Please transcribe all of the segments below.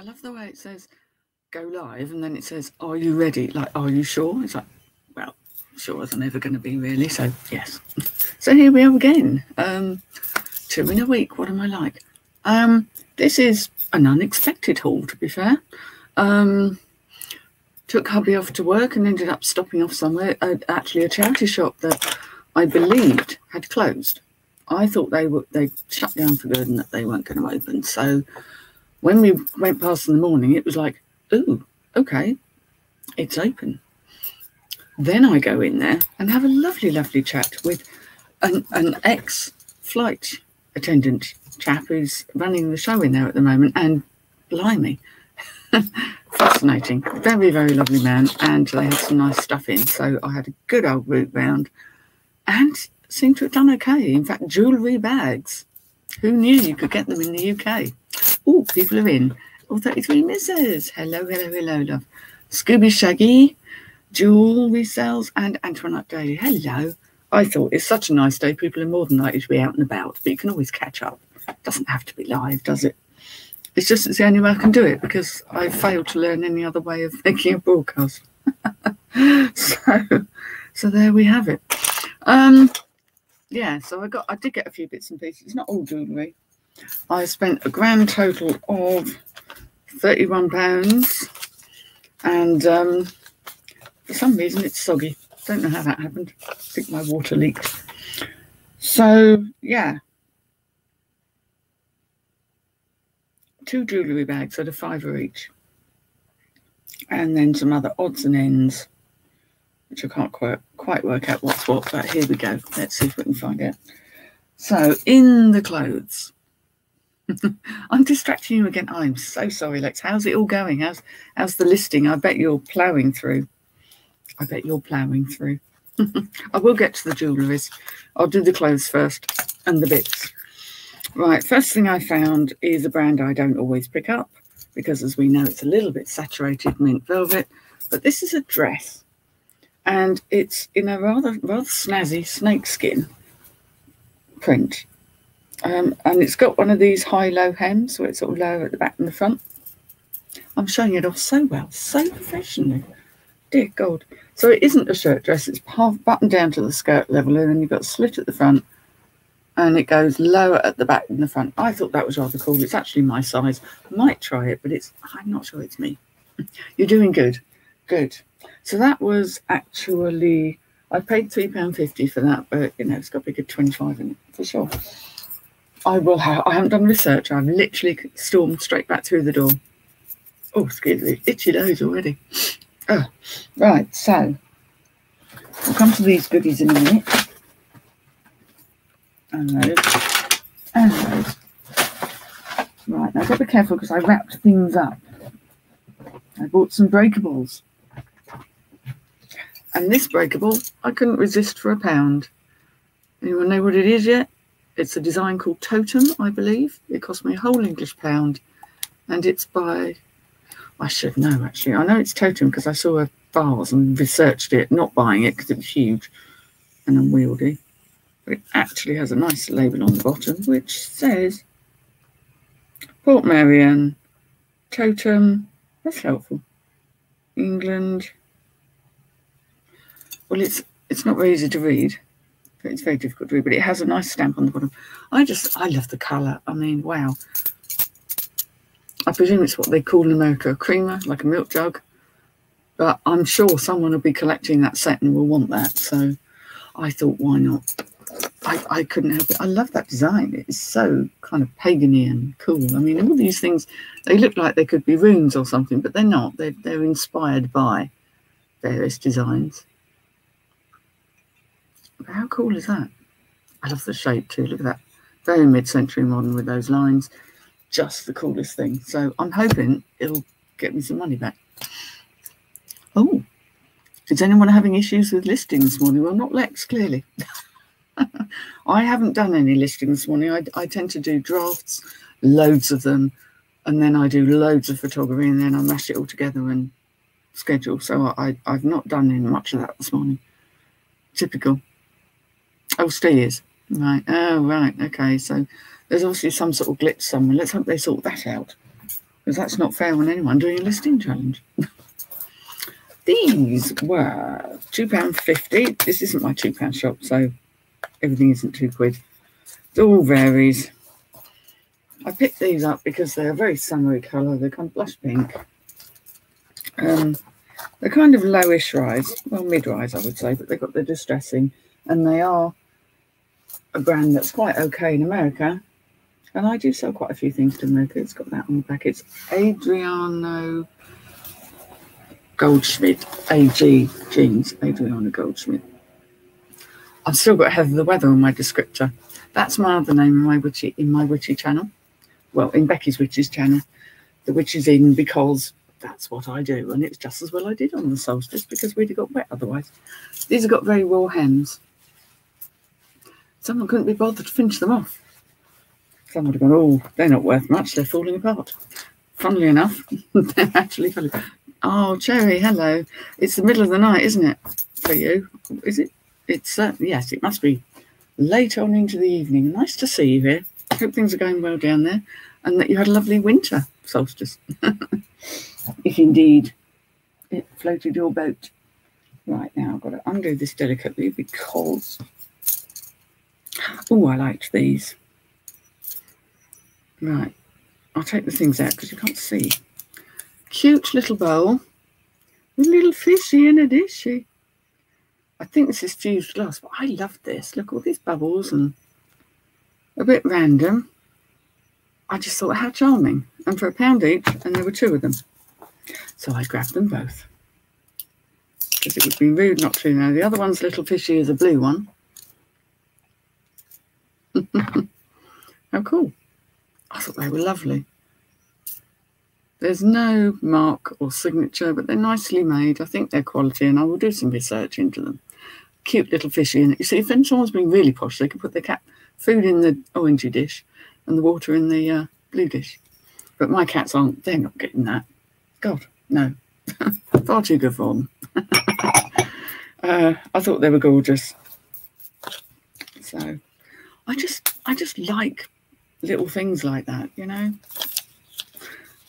I love the way it says go live and then it says, Are you ready? Like, are you sure? It's like, well, sure as I'm ever going to be, really. So, yes. So here we are again. Um, two in a week. What am I like? Um, this is an unexpected haul, to be fair. Um, took hubby off to work and ended up stopping off somewhere, uh, actually a charity shop that I believed had closed. I thought they were they shut down for good and that they weren't going to open. So when we went past in the morning, it was like, ooh, okay, it's open. Then I go in there and have a lovely, lovely chat with an, an ex flight attendant chap who's running the show in there at the moment. And blimey, fascinating. Very, very lovely man. And they had some nice stuff in. So I had a good old route round and seemed to have done okay. In fact, jewellery bags. Who knew you could get them in the UK? Oh, people are in. Oh, 33 misses. Hello, hello, hello, love. Scooby Shaggy, Jewelry Sales, and Antoinette Daly. Hello. I thought it's such a nice day. People are more than likely to be out and about, but you can always catch up. Doesn't have to be live, does it? It's just it's the only way I can do it because I failed to learn any other way of making a broadcast. so, so there we have it. Um, yeah, so I got I did get a few bits and pieces. It's not all jewellery. I spent a grand total of thirty-one pounds, and um, for some reason it's soggy. Don't know how that happened. I think my water leaked. So yeah, two jewellery bags at a fiver each, and then some other odds and ends which I can't quite, quite work out what's what, but here we go. Let's see if we can find out. So, in the clothes. I'm distracting you again. I'm so sorry, Lex. How's it all going? How's how's the listing? I bet you're ploughing through. I bet you're ploughing through. I will get to the jewelleries. I'll do the clothes first and the bits. Right, first thing I found is a brand I don't always pick up because, as we know, it's a little bit saturated mint velvet. But this is a dress and it's in a rather rather snazzy snakeskin print. Um, and it's got one of these high-low hems where it's of lower at the back and the front. I'm showing it off so well, so professionally. Dear God. So it isn't a shirt dress, it's half buttoned down to the skirt level, and then you've got a slit at the front, and it goes lower at the back than the front. I thought that was rather cool. It's actually my size. Might try it, but it's I'm not sure it's me. You're doing good. Good. So that was actually I paid three pound fifty for that, but you know it's got be good twenty five in it for sure. I will have. I haven't done research. I've literally stormed straight back through the door. Oh, excuse me, itchy nose already. Oh, right. So we'll come to these goodies in a minute. And those. And those. Right, now I've got to be careful because I wrapped things up. I bought some breakables. And this breakable, I couldn't resist for a pound. Anyone know what it is yet? It's a design called Totem, I believe. It cost me a whole English pound. And it's by, I should know actually. I know it's Totem because I saw a vase and researched it, not buying it because it was huge and unwieldy. But it actually has a nice label on the bottom which says Portmeirion Totem. That's helpful. England, well, it's it's not very easy to read. It's very difficult to read, but it has a nice stamp on the bottom. I just, I love the colour. I mean, wow. I presume it's what they call in America a creamer, like a milk jug. But I'm sure someone will be collecting that set and will want that. So I thought, why not? I, I couldn't help it. I love that design. It's so kind of pagany and cool. I mean, all these things, they look like they could be runes or something, but they're not. They're, they're inspired by various designs. How cool is that? I love the shape too. Look at that. Very mid-century modern with those lines. Just the coolest thing. So I'm hoping it'll get me some money back. Oh, is anyone having issues with listing this morning? Well, not Lex, clearly. I haven't done any listing this morning. I, I tend to do drafts, loads of them, and then I do loads of photography, and then I mash it all together and schedule. So I, I've not done any much of that this morning. Typical. Oh, stairs. Right. Oh, right. Okay. So there's obviously some sort of glitch somewhere. Let's hope they sort that out. because that's not fair on anyone doing a listing challenge. These were £2.50. This isn't my £2 shop, so everything isn't two quid. It all varies. I picked these up because they're a very summery colour. They're kind of blush pink. Um, they're kind of lowish rise, well, mid rise, I would say, but they've got the distressing, and they are a brand that's quite okay in America. And I do sell quite a few things to America. It's got that on the back. It's Adriano Goldschmidt, AG jeans, Adriano Goldschmidt. I've still got Heather the Weather on my descriptor. That's my other name in my witchy in my witchy channel. Well, in Becky's Witches channel. The witch is in because that's what I do. And it's just as well I did on the solstice because we'd have got wet otherwise. These have got very raw hems. Someone couldn't be bothered to finish them off. Someone would have gone, oh, they're not worth much. They're falling apart. Funnily enough, they're actually falling. Oh, Cherry, hello. It's the middle of the night, isn't it, for you? Is it? It's, uh, yes, it must be late on into the evening. Nice to see you here. Hope things are going well down there and that you had a lovely winter solstice. if indeed it floated your boat. Right now, I've got to undo this delicately because, oh, I liked these. Right, I'll take the things out because you can't see. Cute little bowl with little fishy in a dishy. I think this is fused glass, but I love this. Look, all these bubbles and a bit random. I just thought how charming. And for a pound each, and there were two of them. So I grabbed them both. Because it would be rude not to. Now, the other one's little fishy is a blue one. How cool. I thought they were lovely. There's no mark or signature, but they're nicely made. I think they're quality, and I will do some research into them. Cute little fishy in it. You see, if someone's being really posh, they can put their cat food in the orangey dish and the water in the uh, blue dish. But my cats aren't, they're not getting that. God, no. Far too good for them. uh, I thought they were gorgeous. So I just I just like little things like that, you know.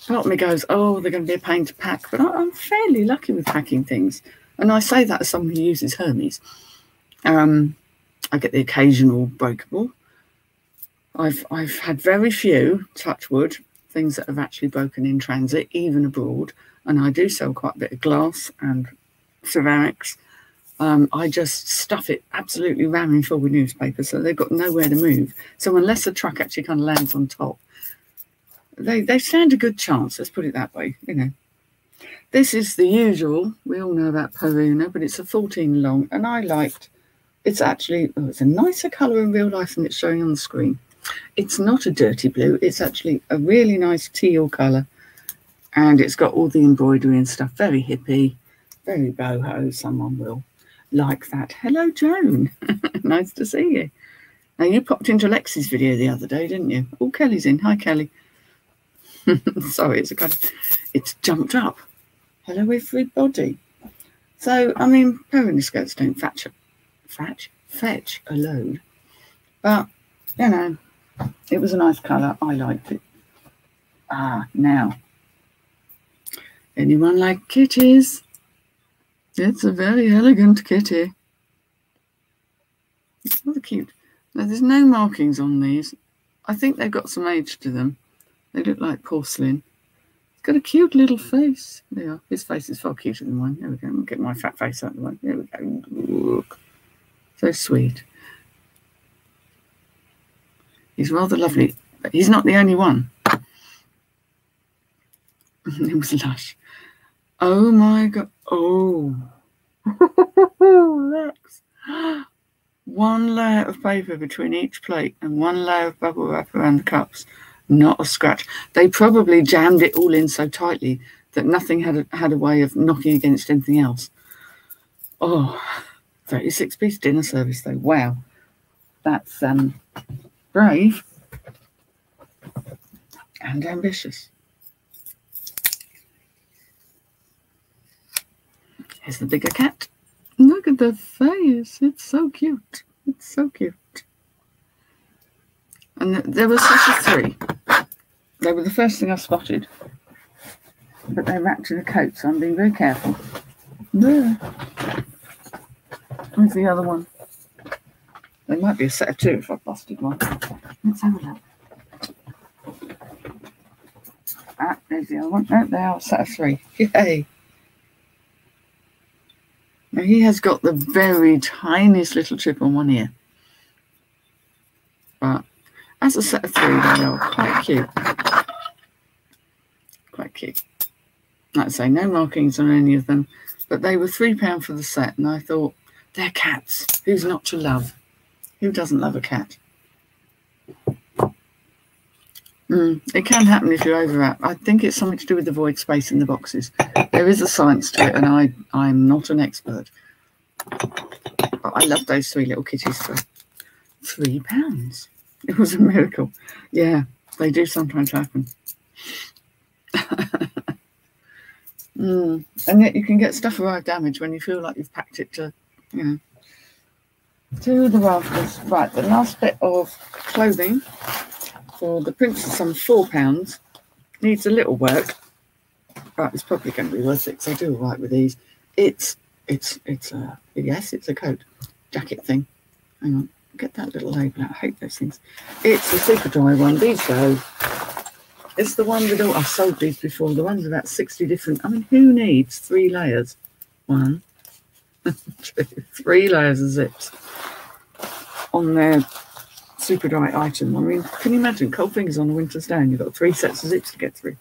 Part of me goes, oh, they're going to be a pain to pack, but I'm fairly lucky with packing things. And I say that as someone who uses Hermes. Um, I get the occasional breakable, I've I've had very few, touch wood, things that have actually broken in transit, even abroad. And I do sell quite a bit of glass and ceramics. Um, I just stuff it absolutely ramming full with newspaper, so they've got nowhere to move. So unless the truck actually kind of lands on top, they they stand a good chance. Let's put it that way. You know, this is the usual. We all know about Per Una, but it's a 14 long, and I liked. It's actually oh, it's a nicer colour in real life than it's showing on the screen. It's not a dirty blue. It's actually a really nice teal colour. And it's got all the embroidery and stuff. Very hippie, very boho. Someone will like that. Hello, Joan. nice to see you. Now, you popped into Lexi's video the other day, didn't you? Oh, Kelly's in. Hi, Kelly. Sorry, it's a kind of, it's jumped up. Hello, everybody. So, I mean, skirts don't fetch, fetch, fetch a load. But, you know, it was a nice colour. I liked it. Ah, now. Anyone like kitties? It's a very elegant kitty. It's rather cute. Now, there's no markings on these. I think they've got some age to them. They look like porcelain. It's got a cute little face. There His face is far cuter than mine. There we go. I'll get my fat face out of the way. There we go. Look. So sweet. He's rather lovely, but he's not the only one. it was lush. Oh my god. Oh. Lex. One layer of paper between each plate and one layer of bubble wrap around the cups. Not a scratch. They probably jammed it all in so tightly that nothing had a, had a way of knocking against anything else. Oh, 36 piece dinner service though. Wow. That's um brave, and ambitious. Here's the bigger cat. Look at the face. It's so cute. It's so cute. And there was such a three. They were the first thing I spotted. but they're wrapped in a coat, so I'm being very careful. There. Where's the other one? There might be a set of two if I've busted one. Let's have a look. Ah, there's the other one. No, they are a set of three. Yay. Now he has got the very tiniest little chip on one ear. But as a set of three, they are quite cute. Quite cute. Like I say, no markings on any of them. But they were £3 for the set, and I thought, they're cats. Who's not to love? Who doesn't love a cat? Mm, it can happen if you overwrap. I think it's something to do with the void space in the boxes. There is a science to it, and I, I'm not an expert. But I love those three little kitties for three pounds. It was a miracle. Yeah, they do sometimes happen. mm. And yet you can get stuff arrive damaged when you feel like you've packed it to, you know, to the rafters. Right, the last bit of clothing for the princess on four pounds needs a little work, but it's probably going to be worth it because I do all right with these. It's it's it's a yes, it's a coat jacket thing. Hang on, get that little label out. I hate those things. It's a Superdry one. These go. It's the one with all. I've sold these before. The ones about sixty different. I mean, who needs three layers? One, two, three layers of zips on their Superdry item. I mean, can you imagine cold fingers on a winter's day and you've got three sets of zips to get through?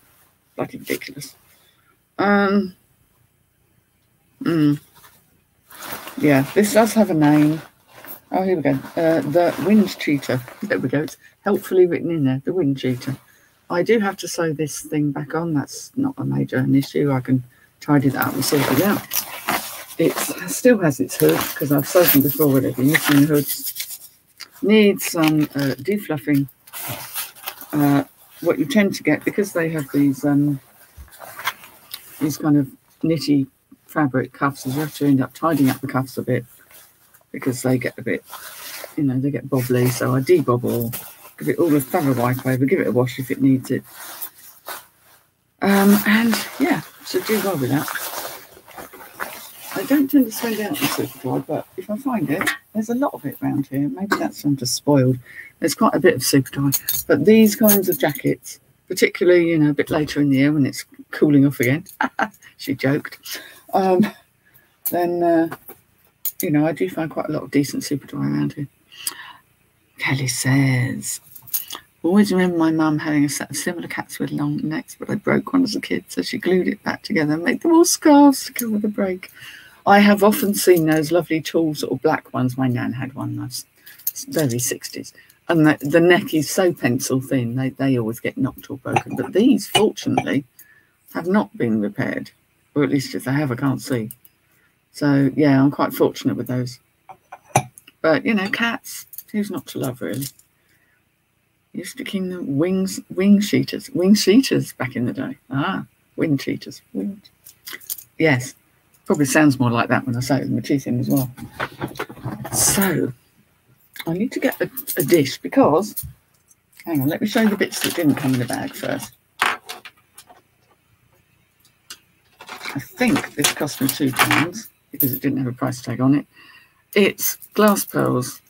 Bloody ridiculous. Um. Mm, yeah, this does have a name. Oh, here we go. Uh, the wind cheater. There we go. It's helpfully written in there. The wind cheater. I do have to sew this thing back on. That's not a major an issue. I can tidy that up and sort it out. It still has its hood because I've sewed them before they've been missing the hoods. Needs some uh, defluffing. Uh, what you tend to get because they have these um, these kind of nitty fabric cuffs is you have to end up tidying up the cuffs a bit because they get a bit, you know, they get bobbly. So I debobble, give it all a thorough wipe over, give it a wash if it needs it. Um, and yeah, so do well with that. I don't tend to spend out on Superdry, but if I find it, there's a lot of it around here. Maybe that's I'm just spoiled. There's quite a bit of Superdry, but these kinds of jackets, particularly you know a bit later in the year when it's cooling off again. she joked um, then uh, you know I do find quite a lot of decent Superdry around here. Kelly says, always remember my mum having a set of similar cats with long necks, but I broke one as a kid, so she glued it back together and made them all scarves to cover the break. I have often seen those lovely tall sort of black ones. My nan had one. That's very 60s. And the, the neck is so pencil thin, they, they always get knocked or broken. But these, fortunately, have not been repaired or at least if they have, I can't see. So yeah, I'm quite fortunate with those. But you know, cats, who's not to love really? You're sticking the wings, wing cheaters, wing cheaters back in the day. Ah, wing cheaters. Wing. Yes, probably sounds more like that when I say it with my teeth in as well. So I need to get a, a dish because, hang on, let me show you the bits that didn't come in the bag first. I think this cost me two pounds because it didn't have a price tag on it. It's glass pearls,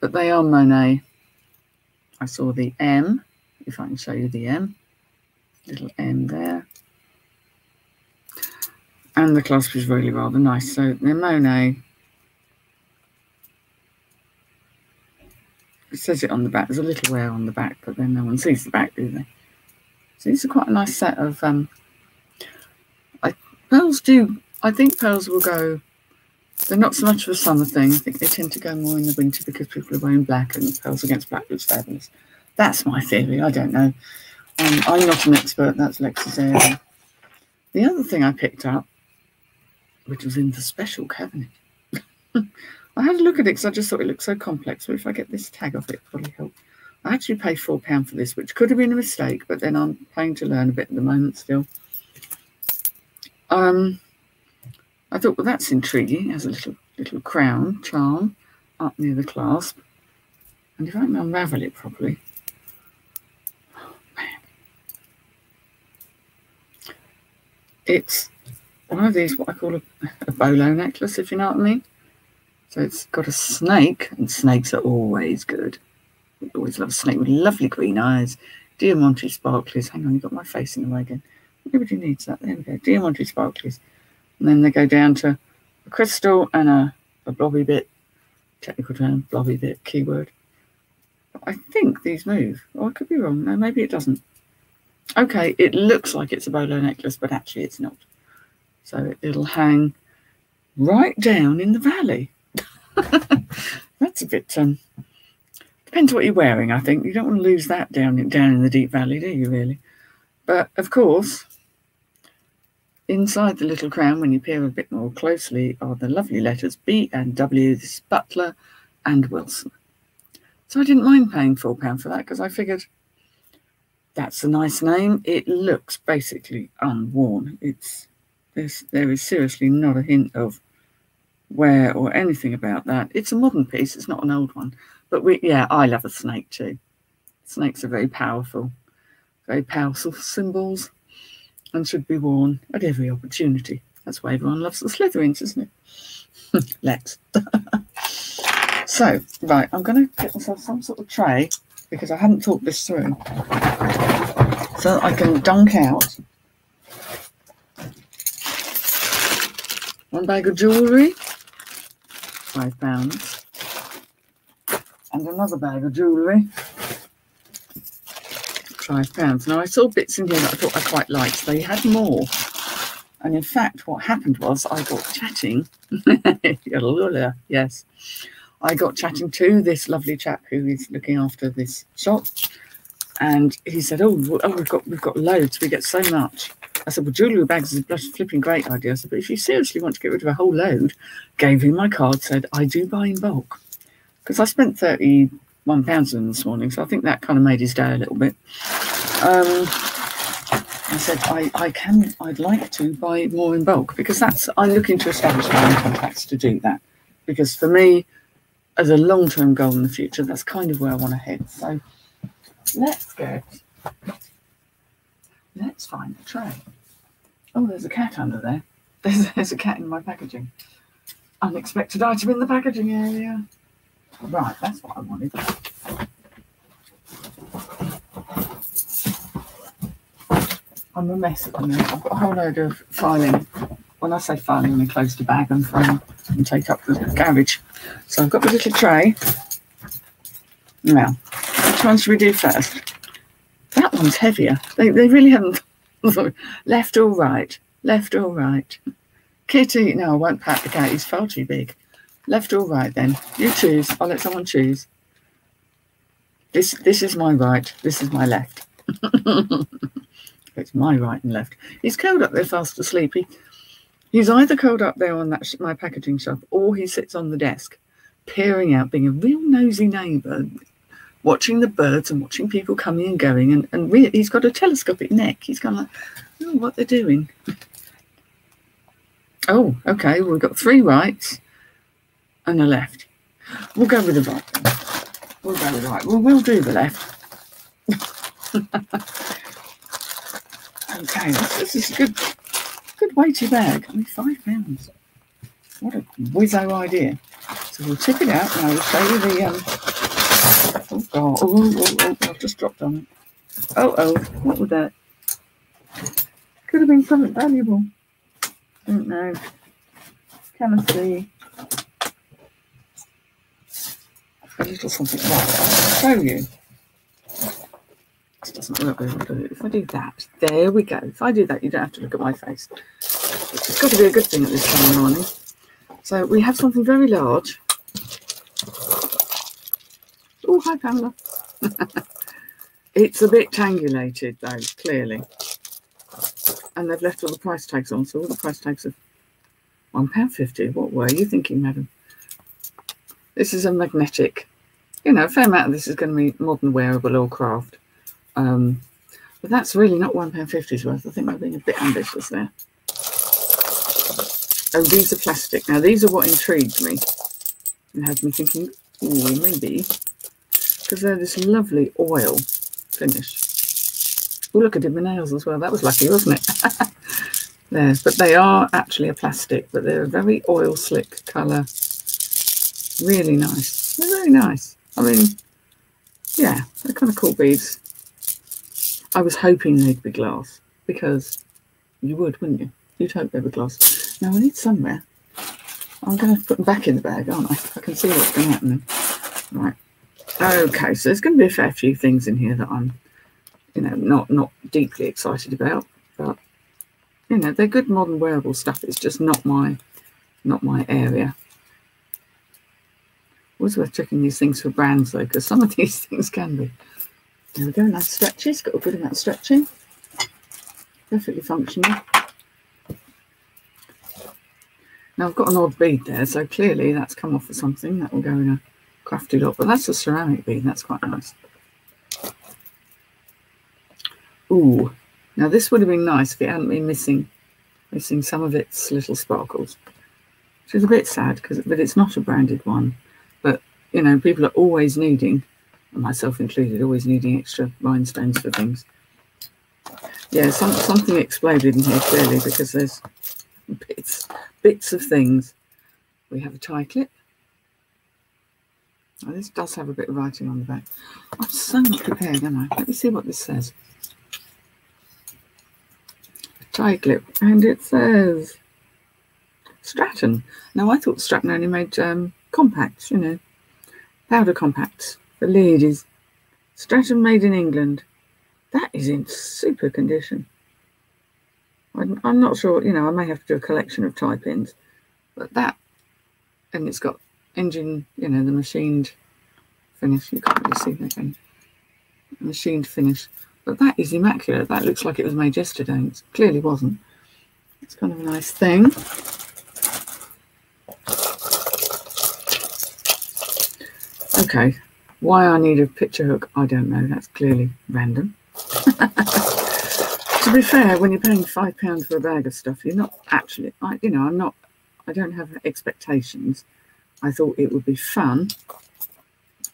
but they are Monet. I saw the M, if I can show you the M, little M there. And the clasp is really rather nice. So they're Monet. It says it on the back. There's a little wear on the back, but then no one sees the back, do they? So these are quite a nice set of um, Pearls do, I think pearls will go, they're not so much of a summer thing. I think they tend to go more in the winter because people are wearing black and pearls against black looks fabulous. That's my theory. I don't know. Um, I'm not an expert. That's Lexi's area. The other thing I picked up, which was in the special cabinet, I had a look at it because I just thought it looked so complex. But if I get this tag off it, probably help. I actually paid £4 for this, which could have been a mistake, but then I'm paying to learn a bit at the moment still. Um, I thought, well, that's intriguing. It has a little little crown charm up near the clasp. And if I can unravel it properly, it's one of these, what I call a, a bolo necklace, if you know what I mean. So it's got a snake, and snakes are always good. We always love a snake with lovely green eyes. Diamante sparklies. Hang on, you've got my face in the way again. Nobody needs that. There we go. Diamante sparklies. And then they go down to a crystal and a, a blobby bit. Technical term, blobby bit, keyword. I think these move. Oh, I could be wrong. No, maybe it doesn't. Okay, it looks like it's a bolo necklace, but actually it's not. So it'll hang right down in the valley. That's a bit um depends what you're wearing, I think. You don't want to lose that down in down in the deep valley, do you really? But of course, inside the little crown, when you peer a bit more closely, are the lovely letters B and W, this Butler and Wilson. So I didn't mind paying £4 for that because I figured that's a nice name. It looks basically unworn. It's there's, there is seriously not a hint of wear or anything about that. It's a modern piece. It's not an old one. But we, yeah, I love a snake too. Snakes are very powerful, very powerful symbols, and should be worn at every opportunity. That's why everyone loves the Slytherins, isn't it? Let's. So, right, I'm going to get myself some sort of tray because I haven't thought this through. So I can dunk out one bag of jewellery, five pounds, and another bag of jewellery, five pounds. Now I saw bits in here that I thought I quite liked. They had more. And in fact, what happened was I got chatting. yes. I got chatting to this lovely chap who is looking after this shop, and he said, "Oh, oh, we've got we've got loads. We get so much." I said, "Well, jewellery bags is a flipping great idea." I said, "But if you seriously want to get rid of a whole load," gave him my card, said, "I do buy in bulk," because I spent thirty one pounds on this morning, so I think that kind of made his day a little bit. Um, I said, I, I can, I'd like to buy more in bulk because that's, I'm looking to establish my own contracts to do that. Because for me, as a long term goal in the future. That's kind of where I want to head. So let's go. Let's find the tray. Oh, there's a cat under there. There's, there's a cat in my packaging. Unexpected item in the packaging area. Right, that's what I wanted. I'm a mess at the minute. I've got a whole load of filing when I say filing, I'm close the bag and throw and take up the garage. So I've got the little tray. Now, which one should we do first? That one's heavier. They, they really haven't. left or right? Left or right? Kitty, no, I won't pat the cat. He's far too big. Left or right then? You choose. I'll let someone choose. This this is my right. This is my left. it's my right and left. He's curled up there fast asleep. He, He's either curled up there on that my packaging shop, or he sits on the desk, peering out, being a real nosy neighbour, watching the birds and watching people coming and going. And, and he's got a telescopic neck. He's kind of like, oh, what they're doing. oh, okay. Well, We've got three rights and a left. We'll go with the right. We'll go with the right. Well, we'll do the left. okay, this, is good good weighty bag. Only five pounds. What a wizzo idea. So we'll tip it out and I will show you the um oh god. Oh, oh, oh, oh, I've just dropped on it. Oh oh, what was that? Could have been something valuable. Don't know. Can I see? A little something right. I'll show you. This doesn't look good. If I do that, there we go. If I do that, you don't have to look at my face. It's got to be a good thing at this time of morning. So we have something very large. Oh, hi, Pamela. it's a bit tangulated, though, clearly. And they've left all the price tags on, so all the price tags are £1.50. What were you thinking, madam? This is a magnetic. You know, a fair amount of this is going to be modern wearable or craft. Um, but that's really not £1.50's worth. I think I'm being a bit ambitious there. Oh, these are plastic. Now, these are what intrigued me and had me thinking, oh, maybe. They're this lovely oil finish. Oh, look, I did my nails as well. That was lucky, wasn't it? There, but they are actually a plastic, but they're a very oil slick colour. Really nice. They're very nice. I mean, yeah, they're kind of cool beads. I was hoping they'd be glass because you would, wouldn't you? You'd hope they were glass. Now I need somewhere. I'm going to put them back in the bag, aren't I? I can see what's going to happen. Right. Okay, so there's going to be a fair few things in here that I'm, you know, not not deeply excited about, but you know, they're good modern wearable stuff. It's just not my not my area. Always worth checking these things for brands though, because some of these things can be. There we go, nice stretches, got a good amount of stretching. Perfectly functional. Now I've got an odd bead there, so clearly that's come off of something. That will go in a crafty lot, but that's a ceramic bead. That's quite nice. Ooh, now this would have been nice if it hadn't been missing, missing some of its little sparkles, which is a bit sad because, but it's not a branded one. But you know, people are always needing, myself included, always needing extra rhinestones for things. Yeah, some, something exploded in here clearly because there's bits bits of things. We have a tie clip. Oh, this does have a bit of writing on the back. I'm so not prepared, am I? Let me see what this says. tie clip, and it says Stratton. Now, I thought Stratton only made um, compacts, you know, powder compacts for ladies. Stratton made in England. That is in super condition. I'm, I'm not sure, you know, I may have to do a collection of tie pins, but that, and it's got engine, you know, the machined finish. You can't really see that again. Machined finish. But that is immaculate. That looks like it was made yesterday. It clearly wasn't. It's kind of a nice thing. Okay, why I need a picture hook, I don't know. That's clearly random. to be fair, when you're paying five pounds for a bag of stuff, you're not actually, I, you know, I'm not, I don't have expectations. I thought it would be fun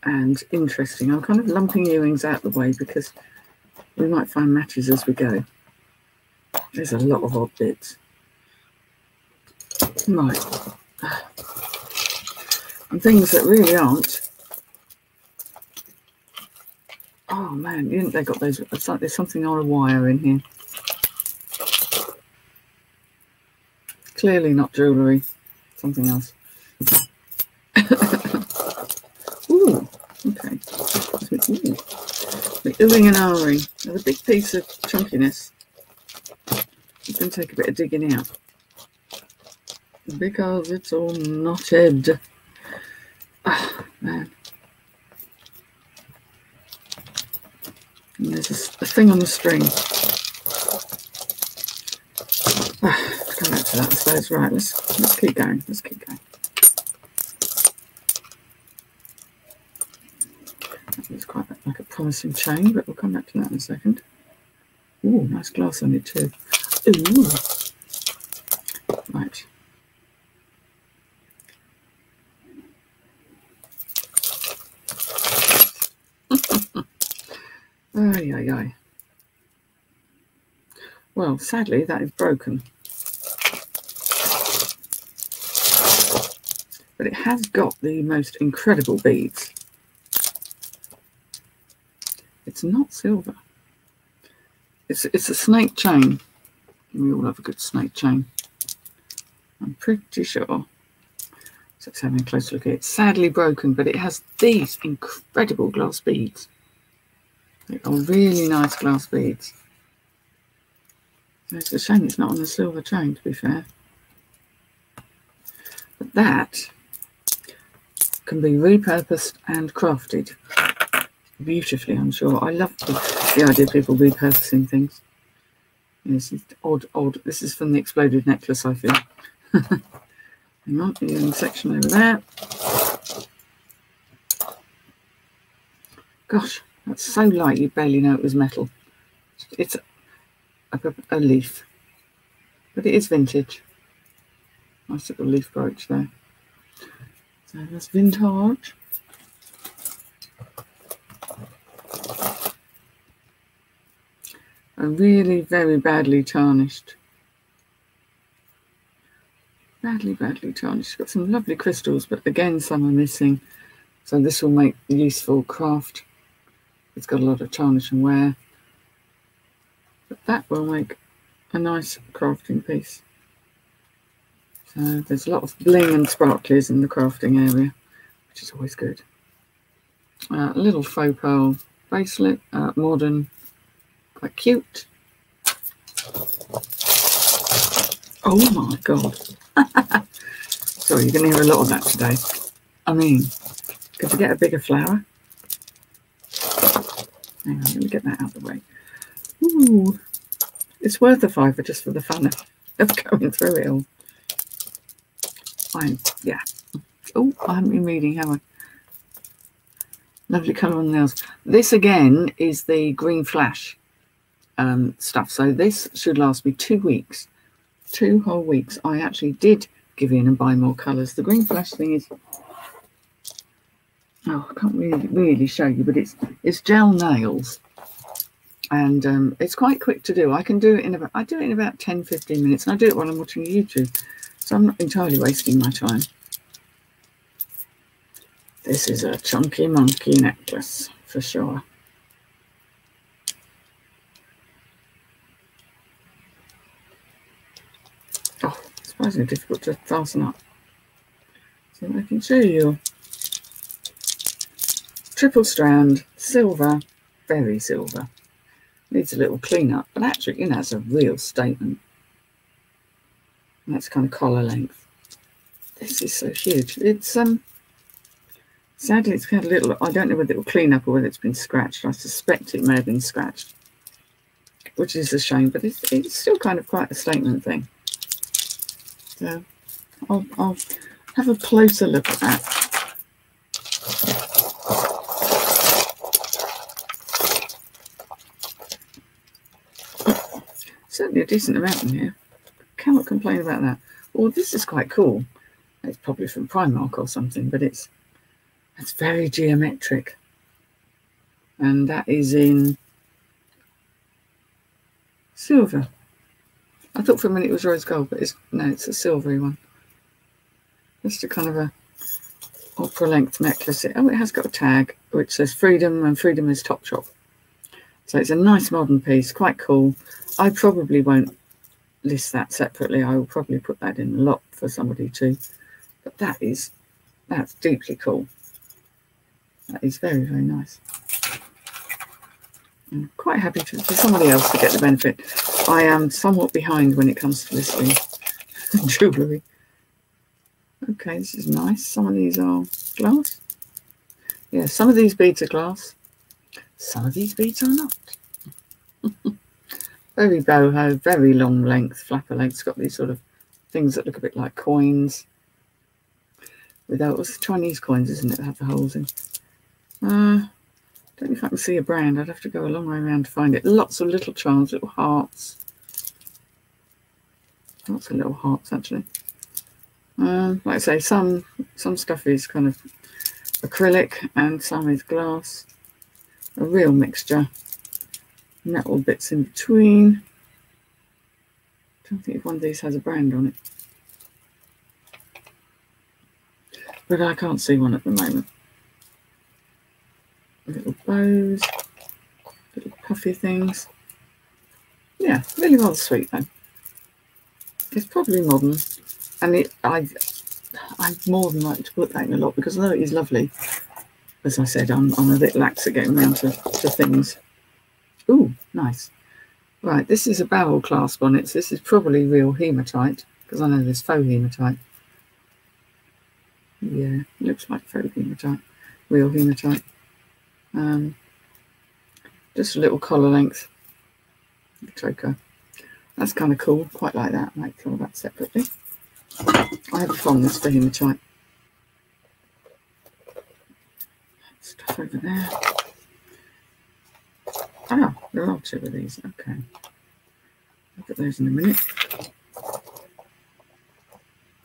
and interesting. I'm kind of lumping earrings out the way because we might find matches as we go. There's a lot of odd bits. Right. And things that really aren't. Oh man, they got those? It's like there's something on a wire in here. Clearly not jewellery, something else. Ooh, okay. Ooh. The oohing and ahhing. There's a big piece of chunkiness. It's going to take a bit of digging out. Because it's all knotted. Ah, man. And there's a, a thing on the string. Ah, come back to that, I suppose. Right, let's, let's keep going. Let's keep going. It's quite promising chain, but we'll come back to that in a second. Oh, nice glass on it too. Ooh. Right. ay, ay, ay. Well, sadly, that is broken. But it has got the most incredible beads. It's not silver. It's, it's a snake chain. We all have a good snake chain. I'm pretty sure. So let's have a close look at it. It's sadly broken, but it has these incredible glass beads. They are really nice glass beads. It's a shame it's not on a silver chain, to be fair. But that can be repurposed and crafted beautifully, I'm sure. I love the, the idea of people repurposing things. This is odd, odd. This is from the exploded necklace, I feel. Hang on, the in section over there. Gosh, that's so light you barely know it was metal. It's a, a, a leaf, but it is vintage. Nice little leaf brooch there. So that's vintage. A really very badly tarnished badly, badly tarnished. Got some lovely crystals, but again, some are missing. So this will make useful craft. It's got a lot of tarnish and wear. But that will make a nice crafting piece. So there's a lot of bling and sparkles in the crafting area, which is always good. Uh, little faux pearl bracelet, uh, modern, quite cute. Oh my god. Sorry, you're going to hear a lot of that today. I mean, could you get a bigger flower? Hang on, let me get that out of the way. Ooh, it's worth a fiver just for the fun of going through it all. Fine, yeah. Oh, I haven't been reading, have I? Lovely colour on the nails. This again is the green flash um, stuff. So this should last me two weeks, two whole weeks. I actually did give in and buy more colours. The green flash thing is, oh, I can't really really show you, but it's it's gel nails, and um, it's quite quick to do. I can do it in about I do it in about 10, 15 minutes, and I do it while I'm watching YouTube, so I'm not entirely wasting my time. This is a chunky monkey necklace for sure. Oh, surprisingly difficult to fasten up. So I can show you. Triple strand, silver, very silver. Needs a little clean up, but actually, you know, it's a real statement. That's kind of collar length. This is so huge. It's um Sadly, it's had a little, I don't know whether it will clean up or whether it's been scratched. I suspect it may have been scratched, which is a shame, but it's, it's still kind of quite a statement thing. So I'll, I'll have a closer look at that. Certainly a decent amount in here. Cannot complain about that. Well, this is quite cool. It's probably from Primark or something, but it's it's very geometric. And that is in silver. I thought for a minute it was rose gold, but it's no, it's a silvery one. Just a kind of a opera length necklace. Oh, it has got a tag which says freedom and freedom is Topshop. So it's a nice modern piece, quite cool. I probably won't list that separately. I will probably put that in a lot for somebody too. But that is that's deeply cool. That is very, very nice. I'm quite happy to, for somebody else to get the benefit. I am somewhat behind when it comes to listing jewellery. Okay, this is nice. Some of these are glass. Yeah, some of these beads are glass. Some of these beads are not. very boho, very long length, flapper length. It's got these sort of things that look a bit like coins. Without, it's Chinese coins, isn't it, that have the holes in. Uh, don't know if I can see a brand. I'd have to go a long way around to find it. Lots of little charms, little hearts. Lots of little hearts, actually. Um, like I say, some some stuff is kind of acrylic and some is glass. A real mixture. Metal bits in between. I don't think if one of these has a brand on it. But I can't see one at the moment bows, little puffy things. Yeah, really rather sweet though. It's probably modern, and it I I more than like to put that in a lot because although it is lovely, as I said, I'm I'm a bit lax at getting around to, to things. Ooh, nice. Right, this is a barrel clasp on it. So this is probably real hematite because I know there's faux hematite. Yeah, looks like faux hematite, real hematite. Um, just a little collar length choker. That's kind of cool. Quite like that. I might that separately. I have a fondness for hematite. Stuff over there. Ah, there are two of these. Okay. Look at those in a minute.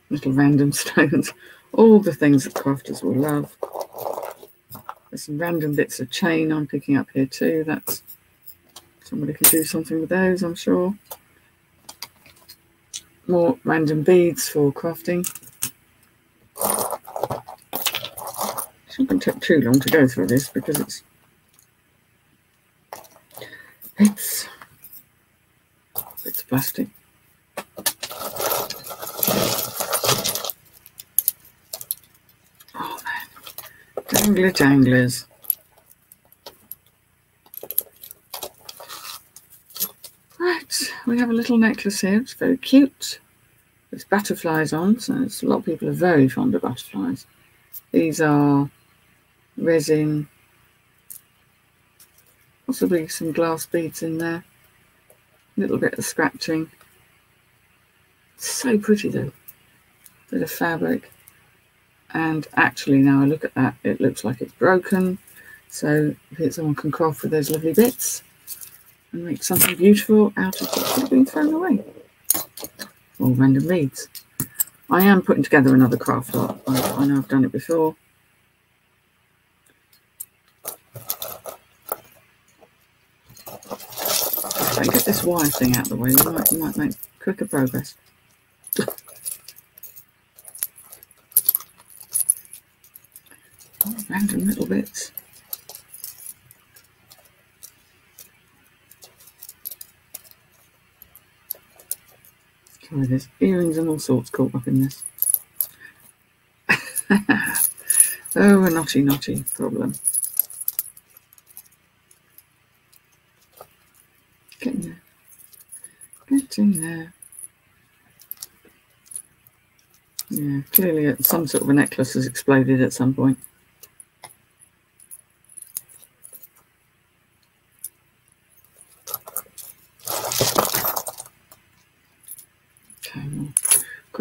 Little random stones. All the things that crafters will love. There's some random bits of chain I'm picking up here too. That's somebody could do something with those, I'm sure. more random beads for crafting. Shouldn't take too long to go through this because it's it's it's plastic. Man, dangler danglers. Right, we have a little necklace here. It's very cute. It's butterflies on, so a lot of people are very fond of butterflies. These are resin, possibly some glass beads in there, a little bit of scratching. So pretty though, bit of fabric. And actually, now I look at that, it looks like it's broken. So someone can craft with those lovely bits and make something beautiful out of what's been thrown away. Or random beads. I am putting together another craft lot. I, I know I've done it before. I get this wire thing out of the way, we might, we might make quicker progress. Oh, random little bits. Sorry, there's earrings and all sorts caught up in this. oh, a naughty, naughty problem. Get in there. Get in there. Yeah, clearly some sort of a necklace has exploded at some point.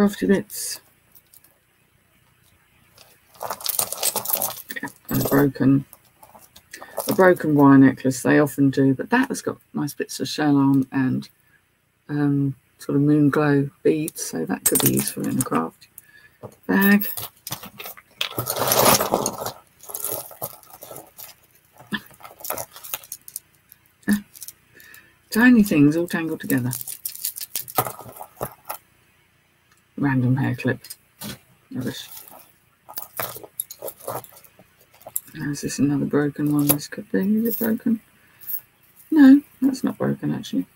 Crafty bits. Yeah, and a broken a broken wire necklace they often do, but that has got nice bits of shell on and um, sort of moon glow beads, so that could be useful in a craft bag. Tiny things all tangled together random hair clip. Rubbish. Is this another broken one? This could be. Is it broken? No, that's not broken actually.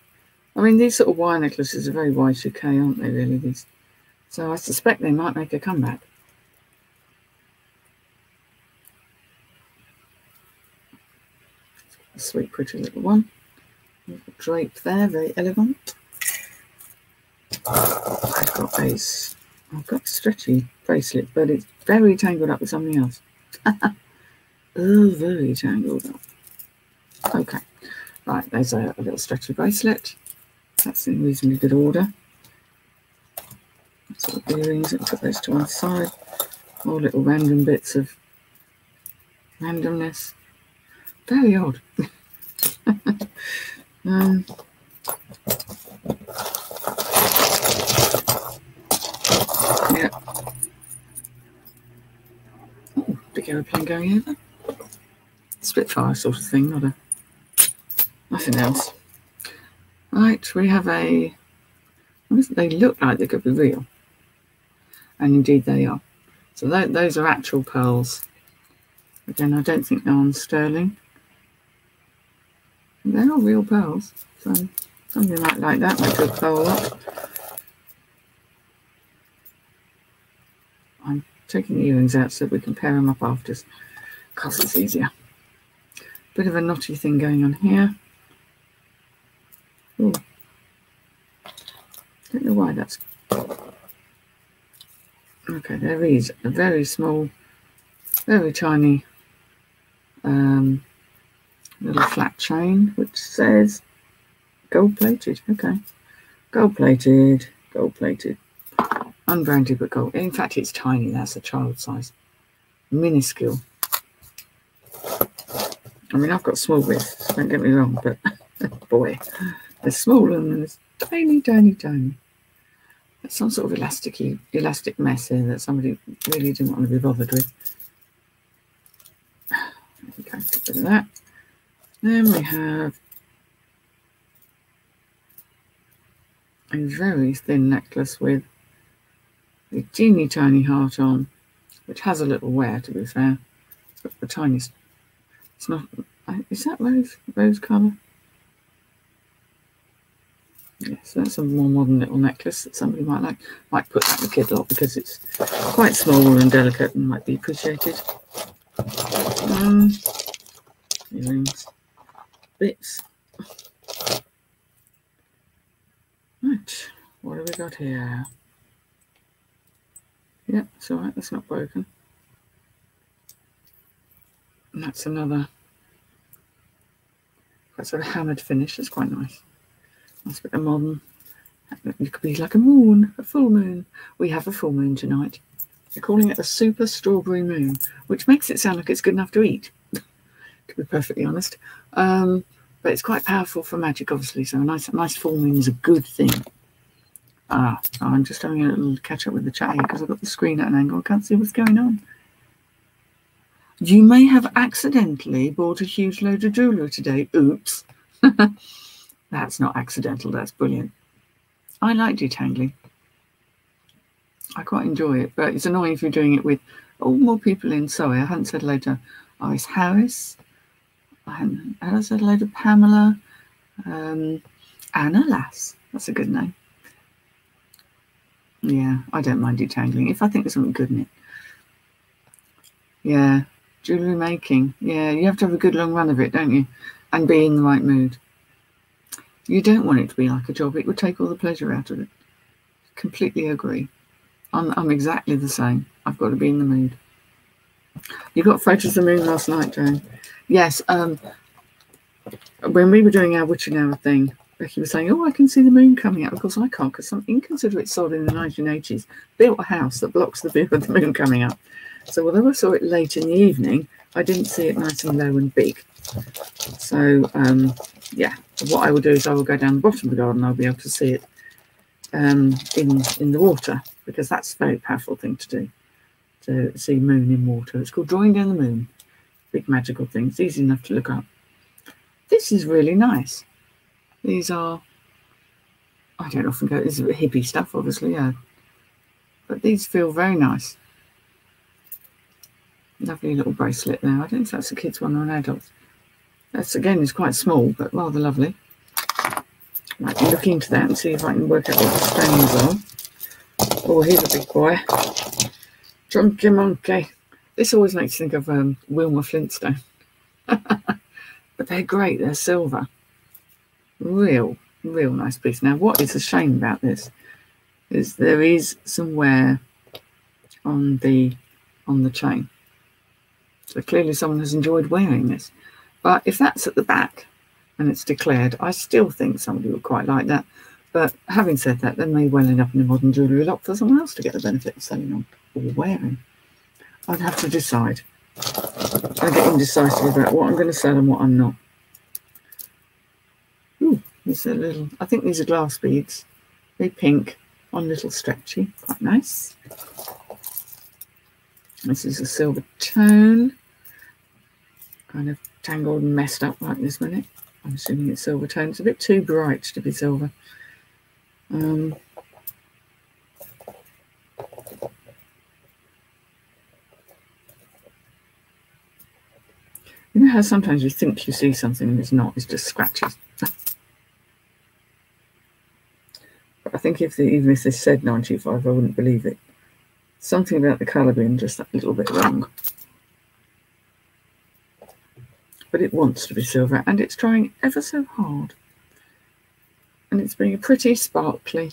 I mean, these sort of wire necklaces are very Y2K, aren't they, really? These. So I suspect they might make a comeback. A sweet, pretty little one. Drape there, very elegant. Got a, I've got stretchy bracelet, but it's very tangled up with something else. oh, very tangled up. Okay, right, there's a, a, little stretchy bracelet. That's in reasonably good order. Sort of earrings, and put those to one side. All little random bits of randomness. Very odd. um, Big aeroplane going over. Spitfire sort of thing, not a nothing else. Right, we have a. They look like they could be real, and indeed they are. So th those are actual pearls. Again, I don't think they're on sterling. They are real pearls. So something like, like that make a pearl I'm taking the earrings out so we can pair them up after because it's easier. Bit of a knotty thing going on here. Ooh. Don't know why that's. Okay, there is a very small, very tiny um, little flat chain which says gold plated. Okay, gold plated, gold plated unbranded but gold. In fact, it's tiny. That's a child size, minuscule. I mean, I've got small wrists. Don't get me wrong, but boy, they're small and they're tiny, tiny, tiny. That's some sort of elasticy, elastic mess here that somebody really didn't want to be bothered with. Okay, get rid of that. Then we have a very thin necklace with a teeny tiny heart on, which has a little wear to be fair. But the tiniest, it's not, is that rose, rose colour? Yes, that's a more modern little necklace that somebody might like. Might put that in the kid lot because it's quite small and delicate and might be appreciated. Um, earrings, bits. Right, what have we got here? Yeah, it's all right, that's not broken. And that's another, that's a hammered finish, it's quite nice. That's a bit of modern. It could be like a moon, a full moon. We have a full moon tonight. They're calling it a super strawberry moon, which makes it sound like it's good enough to eat, to be perfectly honest. Um, but it's quite powerful for magic, obviously. So a nice, a nice full moon is a good thing. Ah, I'm just having a little catch up with the chat here because I've got the screen at an angle. I can't see what's going on. You may have accidentally bought a huge load of jewellery today. Oops. that's not accidental. That's brilliant. I like detangling. I quite enjoy it, but it's annoying if you're doing it with all more people in. Sorry, I hadn't said hello to Iris Harris. I hadn't, had said hello to Pamela. Um, Anna Lass. That's a good name. Yeah, I don't mind detangling if I think there's something good in it. Yeah, jewellery making. Yeah, you have to have a good long run of it, don't you? And be in the right mood. You don't want it to be like a job, it would take all the pleasure out of it. Completely agree. I'm, I'm exactly the same. I've got to be in the mood. You got photos of the moon last night, Joan? Yes. Um, when we were doing our witching hour thing, Becky was saying, "Oh, I can see the moon coming out." Of course, I can't because some inconsiderate sod in the 1980s built a house that blocks the view of the moon coming up. So, although I saw it late in the evening, I didn't see it nice and low and big. So, um, yeah, what I will do is I will go down the bottom of the garden. I'll be able to see it um, in in the water because that's a very powerful thing to do to see moon in water. It's called drawing down the moon. Big magical thing. It's easy enough to look up. This is really nice. These are, I don't often go, this is hippie stuff, obviously, yeah. But these feel very nice. Lovely little bracelet there. I don't know if that's a kid's one or an adult. That's again is quite small, but rather lovely. Might look into that and see if I can work out what the stones are. Oh, here's a big boy. Drunky monkey. This always makes you think of um, Wilma Flintstone. but they're great. They're silver. Real, real nice piece. Now, what is a shame about this is there is some wear on the on the chain. So clearly someone has enjoyed wearing this. But if that's at the back and it's declared, I still think somebody would quite like that. But having said that, they may well end up in a modern jewellery lot for someone else to get the benefit of selling on or wearing. I'd have to decide. I get indecisive about what I'm going to sell and what I'm not. These are little, I think these are glass beads. They're pink on little stretchy, quite nice. This is a silver tone, kind of tangled and messed up like this minute. I'm assuming it's silver tone. It's a bit too bright to be silver. Um, you know how sometimes you think you see something and it's not, it's just scratches. but I think if even if they said 95, I wouldn't believe it. Something about the colour being just a little bit wrong. But it wants to be silver and it's trying ever so hard. And it's being a pretty sparkly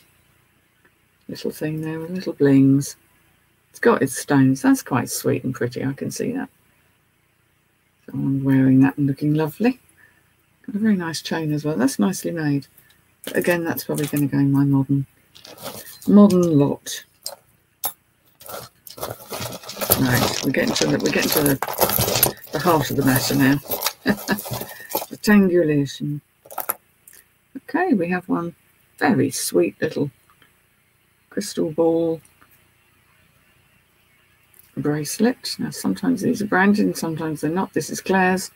little thing there with little blings. It's got its stones. That's quite sweet and pretty. I can see that. So I'm wearing that and looking lovely. Got a very nice chain as well. That's nicely made. Again, that's probably going to go in my modern modern lot. Right, we're getting to the we're getting to the, the heart of the matter now. the tangulation. Okay, we have one very sweet little crystal ball bracelet. Now, sometimes these are branded and sometimes they're not. This is Claire's.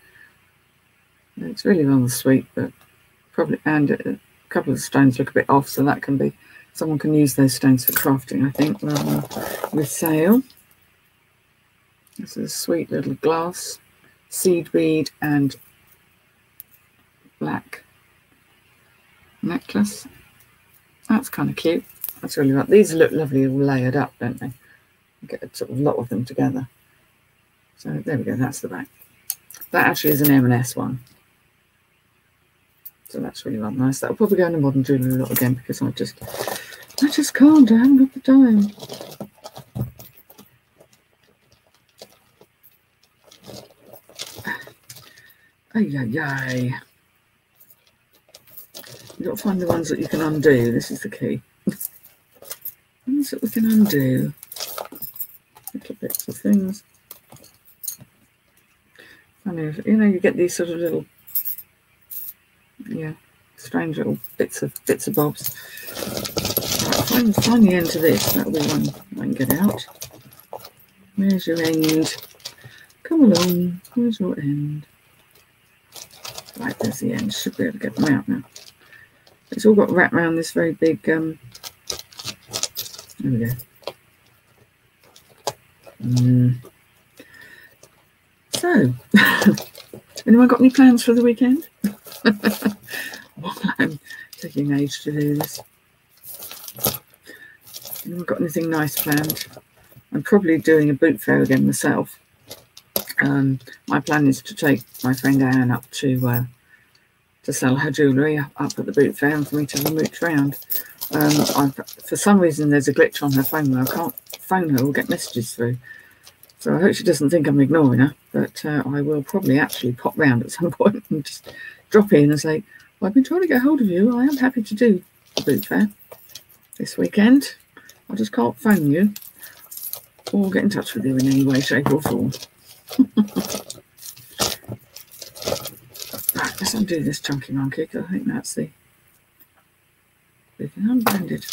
It's really rather sweet, but probably and uh, uh, couple of stones look a bit off, so that can be someone can use those stones for crafting, I think, rather with sale. This is a sweet little glass, seed bead and black necklace. That's kind of cute. That's really right. These look lovely all layered up, don't they? Get a sort of lot of them together. So there we go, that's the back. That actually is an M&S one. So that's really rather nice. That'll probably go in a modern jewellery lot again because I just I just can't, I haven't got the time. Ay, ay, ay. You've got to find the ones that you can undo. This is the key. ones that we can undo. Little bits of things. Funny, you know, you get these sort of little, yeah, strange little bits of bits of bobs. Right, find, find the end to this. That'll be one I can get out. Where's your end? Come along. Where's your end? Right, there's the end. Should be able to get them out now. It's all got wrapped around this very big. Um, there we go. Mm. So, anyone got any plans for the weekend? I'm taking age to do this. Anyone got anything nice planned? I'm probably doing a boot fair again myself. Um, my plan is to take my friend Anne up to uh, to sell her jewellery up, up, at the boot fair and for me to have a mooch round. Um, for some reason, there's a glitch on her phone where I can't phone her or get messages through. So I hope she doesn't think I'm ignoring her, but uh, I will probably actually pop round at some point and just drop in and say, well, I've been trying to get hold of you. I am happy to do the boot fair this weekend. I just can't phone you or get in touch with you in any way, shape or form. right, let's undo this chunky monkey because I think that's the unblended.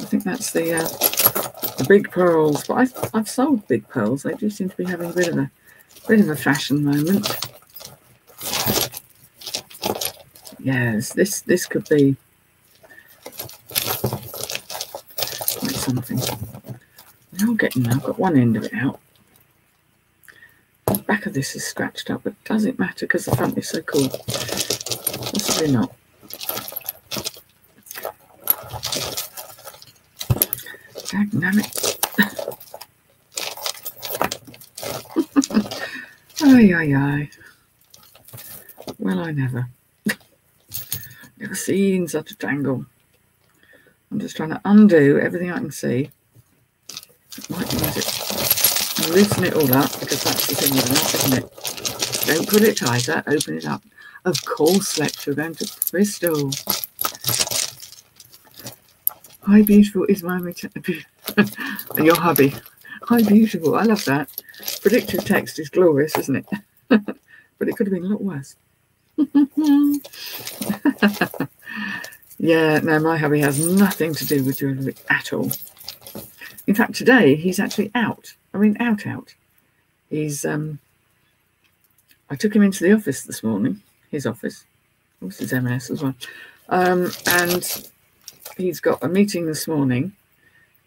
I think that's the uh, big pearls, but I've I've sold big pearls. They do seem to be having a bit of a bit of a fashion moment. Yes, this this could be like something. They're getting I've got one end of it out. The back of this is scratched up, but does it matter because the front is so cool? Possibly not. Dynamic. ay, ay, ay. Well, I never. Never seen such a tangle. I'm just trying to undo everything I can see. Might use it. Loosen it all up because that's the thing with knot, isn't it? Don't put it tighter, open it up. Of course, Lex, we're going to Bristol. Hi, beautiful is my your hubby. Hi, beautiful. I love that. Predictive text is glorious, isn't it? but it could have been a lot worse. yeah, no, my hubby has nothing to do with jewellery at all. In fact, today he's actually out. I mean, out, out. He's, um, I took him into the office this morning, his office. This is M&S as well. Um, and he's got a meeting this morning,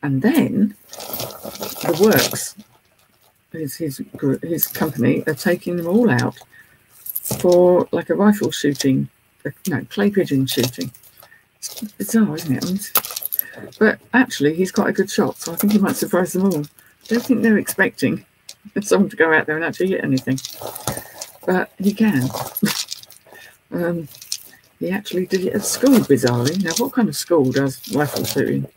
and then the works, his his his company are taking them all out for like a rifle shooting, no clay pigeon shooting. It's bizarre, isn't it? But actually, he's quite a good shot, so I think he might surprise them all. I don't think they're expecting someone to go out there and actually hit anything, but he can. um, he actually did it at school, bizarrely. Now, what kind of school does rifle shooting?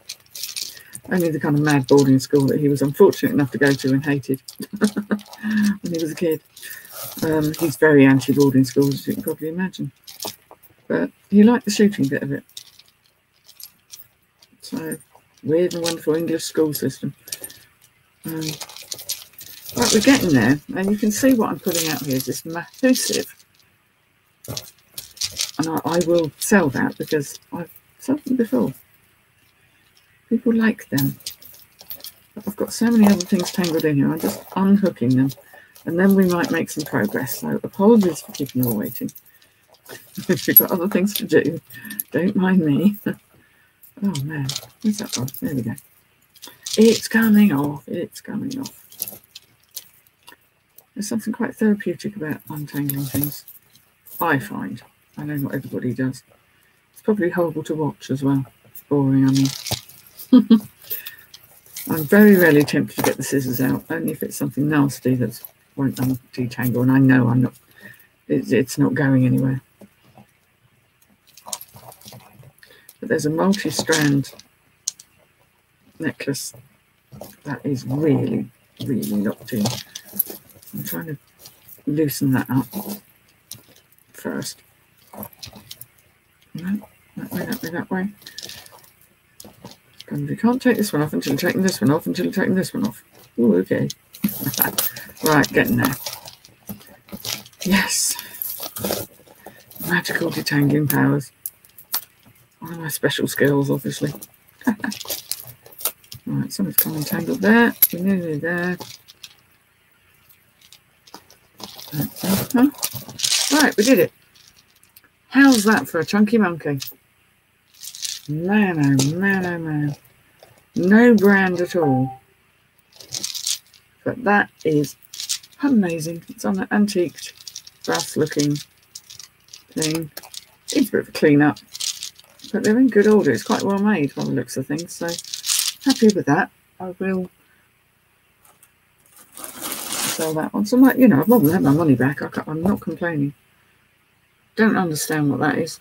Only the kind of mad boarding school that he was unfortunate enough to go to and hated when he was a kid. Um, he's very anti boarding schools, as you can probably imagine. But he liked the shooting bit of it. So, weird and wonderful English school system. Um, right, we're getting there. And you can see what I'm putting out here is this massive and I, I will sell that because I've sold them before. People like them. I've got so many other things tangled in here. I'm just unhooking them and then we might make some progress. So apologies for keeping you waiting. if you've got other things to do, don't mind me. oh man, where's that one? There we go. It's coming off. It's coming off. There's something quite therapeutic about untangling things. I find. I know not everybody does. It's probably horrible to watch as well. It's boring, I mean. I'm very rarely tempted to get the scissors out, only if it's something nasty that won't detangle, and I know I'm not. It's, it's not going anywhere. But there's a multi-strand necklace that is really, really locked in. I'm trying to loosen that up first. No, that way, that way, that way. And we can't take this one off until taking this one off until taking this one off. Oh, okay. right, getting there. Yes. Magical detangling powers. One of my special skills, obviously. right, something's come entangled there. We're nearly there. Uh. Right, we did it. How's that for a chunky monkey? Man, oh man, oh man. No brand at all. But that is amazing. It's on an antiqued brass looking thing. Needs a bit of a clean up. But they're in good order. It's quite well made by the looks of things. So happy with that. I will sell that one. So my, you know, I've more than had my money back. I am not complaining. Don't understand what that is.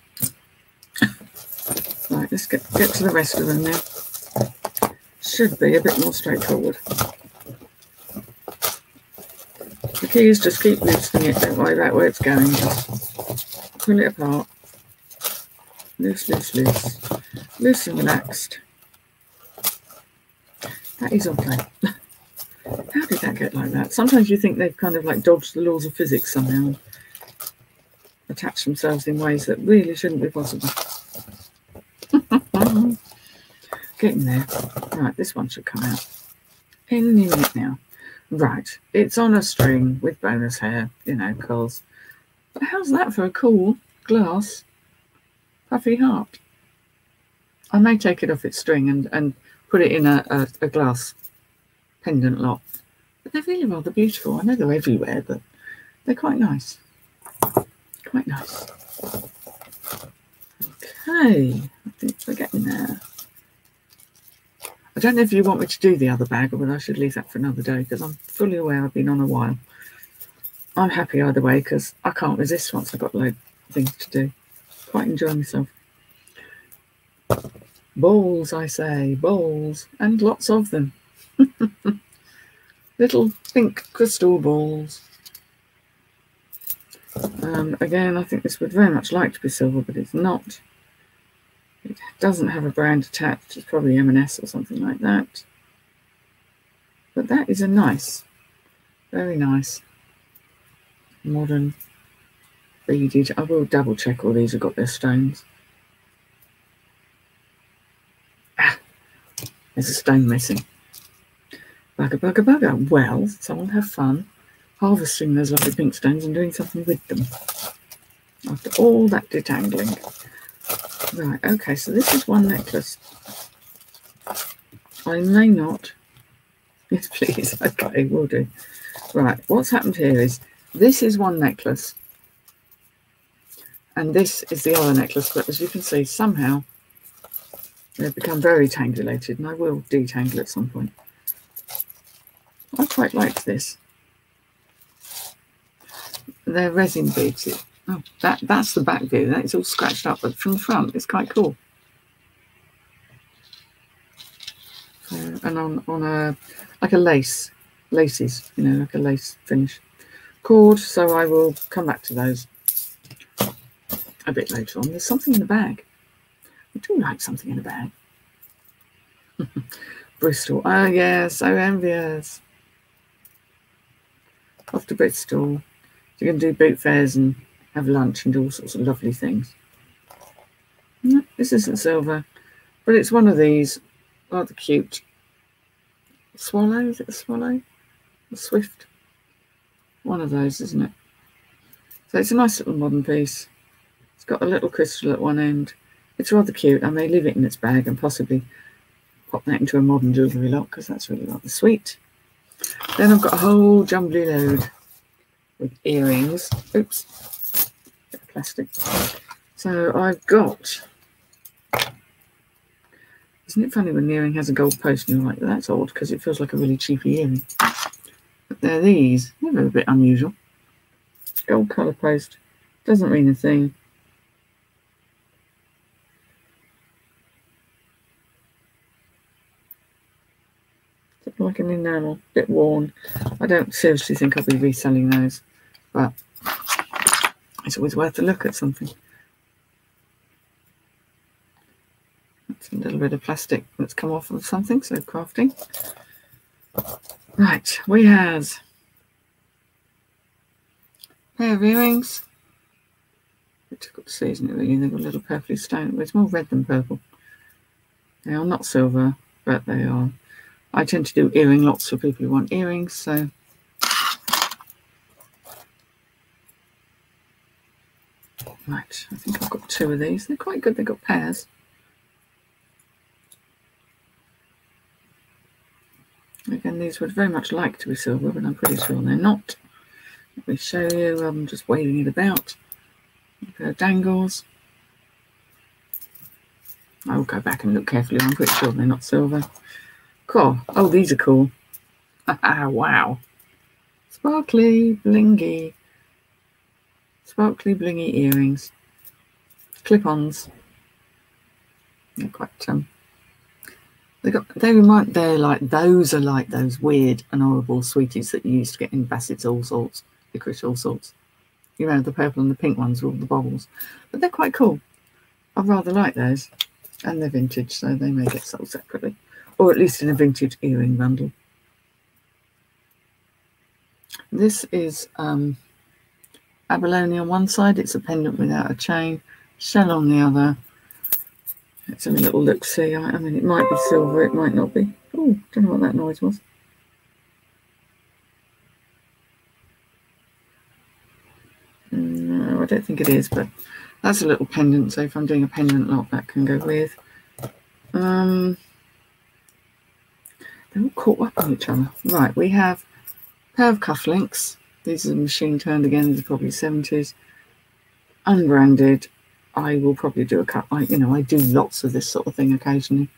Right, let's get, get to the rest of them now. Should be a bit more straightforward. The key is just keep loosening it, don't worry about where it's going. Just pull it apart. Loose, loose, loose. Loose and relaxed. That is okay. How did that get like that? Sometimes you think they've kind of like dodged the laws of physics somehow attached themselves in ways that really shouldn't be possible. Getting there. Right, this one should come out any minute now. Right, it's on a string with bonus hair, you know, because. But how's that for a cool glass puffy heart? I may take it off its string and, and put it in a, a, a glass pendant lot. But they're really rather beautiful. I know they're everywhere, but they're quite nice. Quite nice. Okay, I think we're getting there. I don't know if you want me to do the other bag or whether I should leave that for another day because I'm fully aware I've been on a while. I'm happy either way because I can't resist once I've got a load of things to do. Quite enjoy myself. Balls, I say, balls, and lots of them. Little pink crystal balls. Um, again, I think this would very much like to be silver, but it's not. It doesn't have a brand attached. It's probably M&S or something like that. But that is a nice, very nice, modern beaded. I will double check all these have got their stones. Ah, there's a stone missing. Bugger, bugger, bugger. Well, someone have fun harvesting those lovely pink stones and doing something with them. After all that detangling. Right, okay, so this is one necklace. I may not. Yes, please. Okay, will do. Right, what's happened here is this is one necklace. And this is the other necklace, but as you can see, somehow they've become very tangulated, and I will detangle at some point. I quite like this. They're resin beads. Oh, that, that's the back view. That's all scratched up, but from the front, it's quite cool. and on, on a, like a lace, laces, you know, like a lace finish cord. So I will come back to those a bit later on. There's something in the bag. I do like something in the bag. Bristol. Oh, yes, so envious. Off to Bristol. So you can do boot fairs and have lunch and do all sorts of lovely things. No, this isn't silver, but it's one of these rather cute. Swallow, is it a swallow? A swift? One of those, isn't it? So it's a nice little modern piece. It's got a little crystal at one end. It's rather cute. I may leave it in its bag and possibly pop that into a modern jewellery lot because that's really rather sweet. Then I've got a whole jumbly load with earrings. Oops, So I've got. Isn't it funny when the earring has a gold post and you're like, that's odd because it feels like a really cheapy earring. But they're these. They're a bit unusual. Gold colour post. Doesn't mean a thing. like an enamel, a bit worn. I don't seriously think I'll be reselling those, but it's always worth a look at something. That's a little bit of plastic that's come off of something, so crafting. Right, we have a pair of earrings. Difficult to see, isn't it? Really, they've got a little purpley stone. It's more red than purple. They are not silver, but they are I tend to do earring lots for people who want earrings, so Right, I think I've got two of these. They're quite good, they've got pairs. Again, these would very much like to be silver, but I'm pretty sure they're not. Let me show you, I'm just waving it about. Pair dangles. I will go back and look carefully, I'm pretty sure they're not silver. Cool. Oh, these are cool. wow. Sparkly, blingy. Sparkly, blingy earrings. Clip-ons. They're quite um they got they remind they're like those are like those weird and horrible sweeties that you used to get in Bassett's Allsorts, the licorice all sorts. You know, the purple and the pink ones with all the bubbles. But they're quite cool. I rather like those. And they're vintage, so they may get sold separately or at least in a vintage earring bundle. This is um, abalone on one side, it's a pendant without a chain, shell on the other. Let's have a little look see. I, mean, it might be silver, it might not be. Oh, don't know what that noise was. No, I don't think it is, but that's a little pendant. So if I'm doing a pendant lot, that can go with. Um, they're all caught up on each other. Right, we have pair of cufflinks. These are machine turned again. These are probably 70s. Unbranded. I will probably do a cut. I, you know, I do lots of this sort of thing occasionally,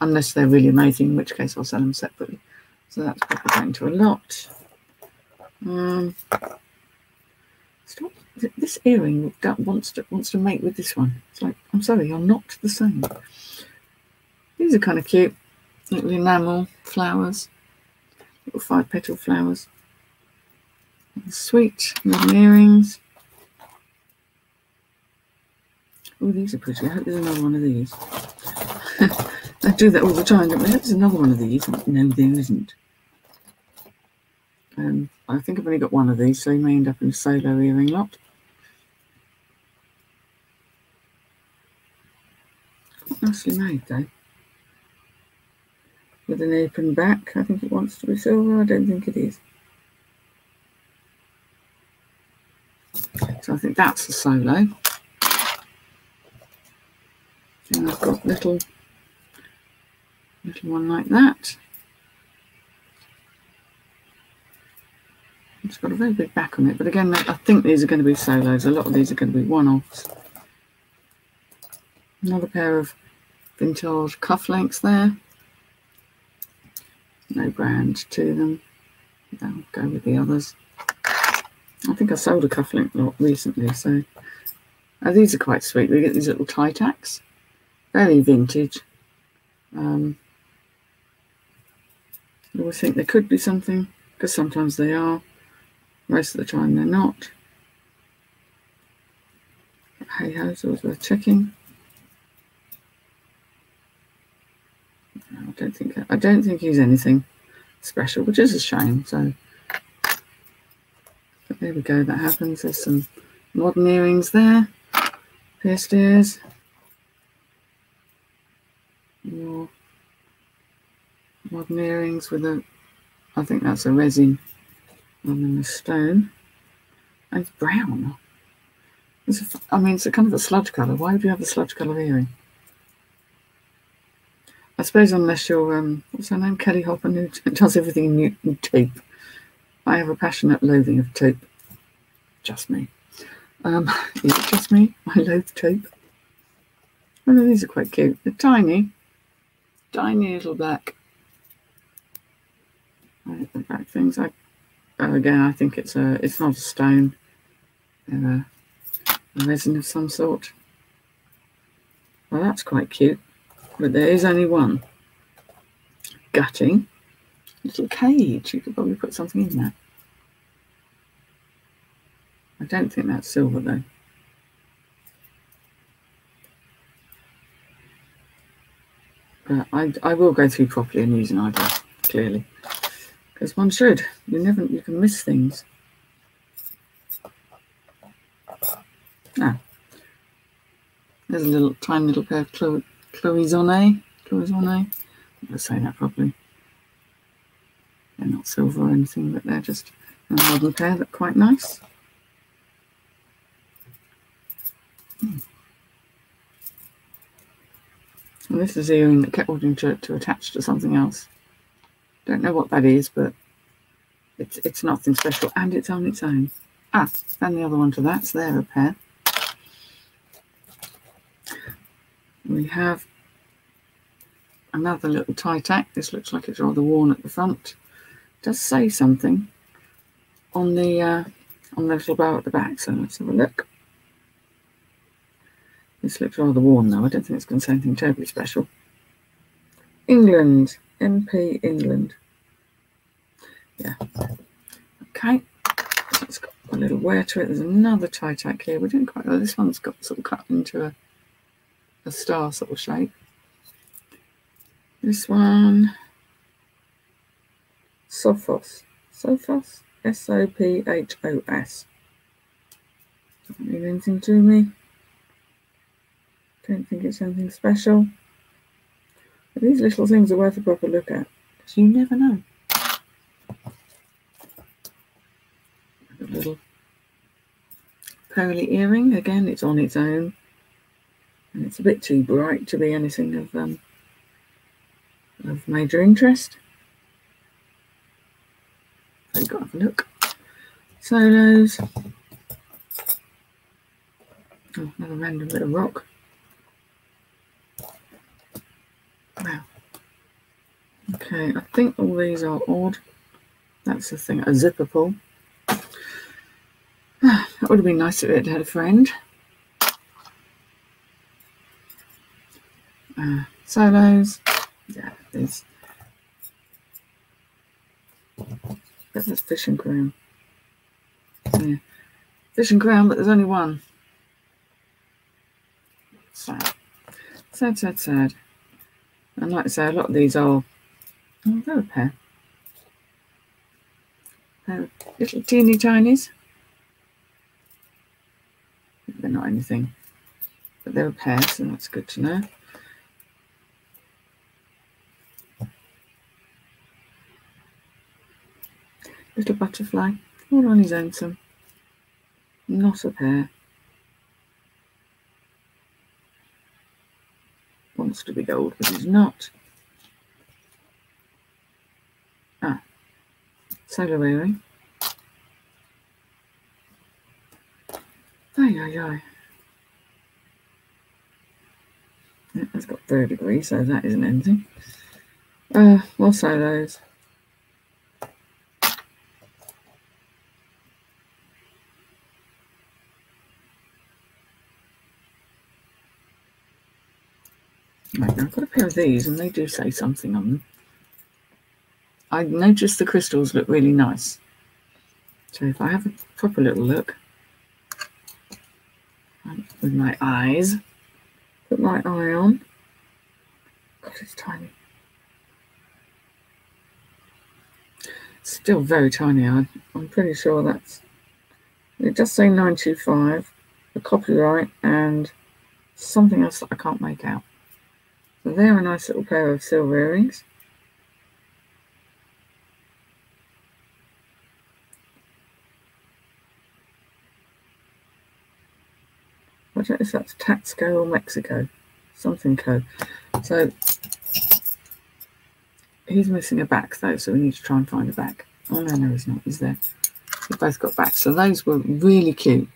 unless they're really amazing, in which case I'll sell them separately. So that's probably going to a lot. Um, stop. This earring wants to wants to mate with this one. It's like, I'm sorry, you're not the same. These are kind of cute little enamel flowers, little five petal flowers. Sweet little earrings. Oh, these are pretty. I hope there's another one of these. I do that all the time, don't There's another one of these. No, there isn't. Um, I think I've only got one of these, so you may end up in a solo earring lot. Nicely made, though with an open back. I think it wants to be silver. I don't think it is. So I think that's the solo. And I've got little, little one like that. It's got a very big back on it, but again, I think these are going to be solos. A lot of these are going to be one-offs. Another pair of vintage cufflinks there no brand to them. I'll go with the others. I think I sold a cufflink lot recently, so oh, these are quite sweet. We get these little tie tacks, very vintage. Um, I always think they could be something because sometimes they are. Most of the time they're not. Hey ho, it's always worth checking. I don't think I don't think he's anything special, which is a shame. So there we go. That happens. There's some modern earrings there. Pierced ears. More modern earrings with a. I think that's a resin rather than a stone. And it's brown. It's a, I mean, it's a kind of a sludge colour. Why would you have a sludge colour earring? I suppose unless you're, um, what's her name? Kelly Hoppen, who does everything in, taupe. I have a passionate loathing of taupe. Just me. Um, is it just me? I loathe taupe. Oh no, these are quite cute. They're tiny. Tiny little black. Black things. I, oh, again, I think it's a, it's not a stone. They're a resin of some sort. Well, that's quite cute. But there is only one. Gutting. Little cage. You could probably put something in that. I don't think that's silver though. But I, I will go through properly and use an eyeglass, clearly. Because one should. You never you can miss things. Ah. There's a little tiny little pair of Chloe cloisonne. Cloisonne. I'm going to say that properly. They're not silver or anything, but they're just a modern pair that quite nice. Hmm. And this is the earring that kept wanting to, to attach to something else. Don't know what that is, but it's it's nothing special and it's on its own. Ah, and the other one to that, so they're a pair. We have another little tie tack. This looks like it's rather worn at the front. Does say something on the uh, on the little bow at the back. So let's have a look. This looks rather worn though. I don't think it's going to say anything terribly special. England, MP England. Yeah. Okay. it's got a little wear to it. There's another tie tack here. We didn't quite. Oh, this one's got sort of cut into a a star sort of shape. This one, Sophos. Sophos? S O P H O S. Doesn't mean anything to me. Don't think it's anything special. But these little things are worth a proper look at because you never know. A little pearly earring. Again, it's on its own. And it's a bit too bright to be anything of um, of major interest. So to have a look. Solos. Oh, another random bit of rock. Wow. Okay, I think all these are odd. That's the thing, a zipper pull. that would have been nice if it had a friend. uh, solos. Yeah, there's that's fishing crown. Yeah. Fish and crown, but there's only one. Sad. Sad, sad, sad. And like I say, a lot of these are oh, they're a pair. They're little teeny tinies. They're not anything. But they're a pair, so that's good to know. Little butterfly, all on his own, some. Not a pair. Wants to be gold, but he's not. Ah, earring. Ay, ay, ay. That's got third degree, so that isn't anything. Uh, more I've got a pair of these and they do say something on them. I noticed the crystals look really nice. So if I have a proper little look with my eyes, put my eye on. God, it's tiny. Still very tiny. I, I'm pretty sure that's. It does say 925, the copyright, and something else that I can't make out. So they're a nice little pair of silver earrings. I don't know if that's Taxco or Mexico, something co. So he's missing a back though, so we need to try and find a back. Oh no, no, he's not. He's there. They both got backs. So those were really cute.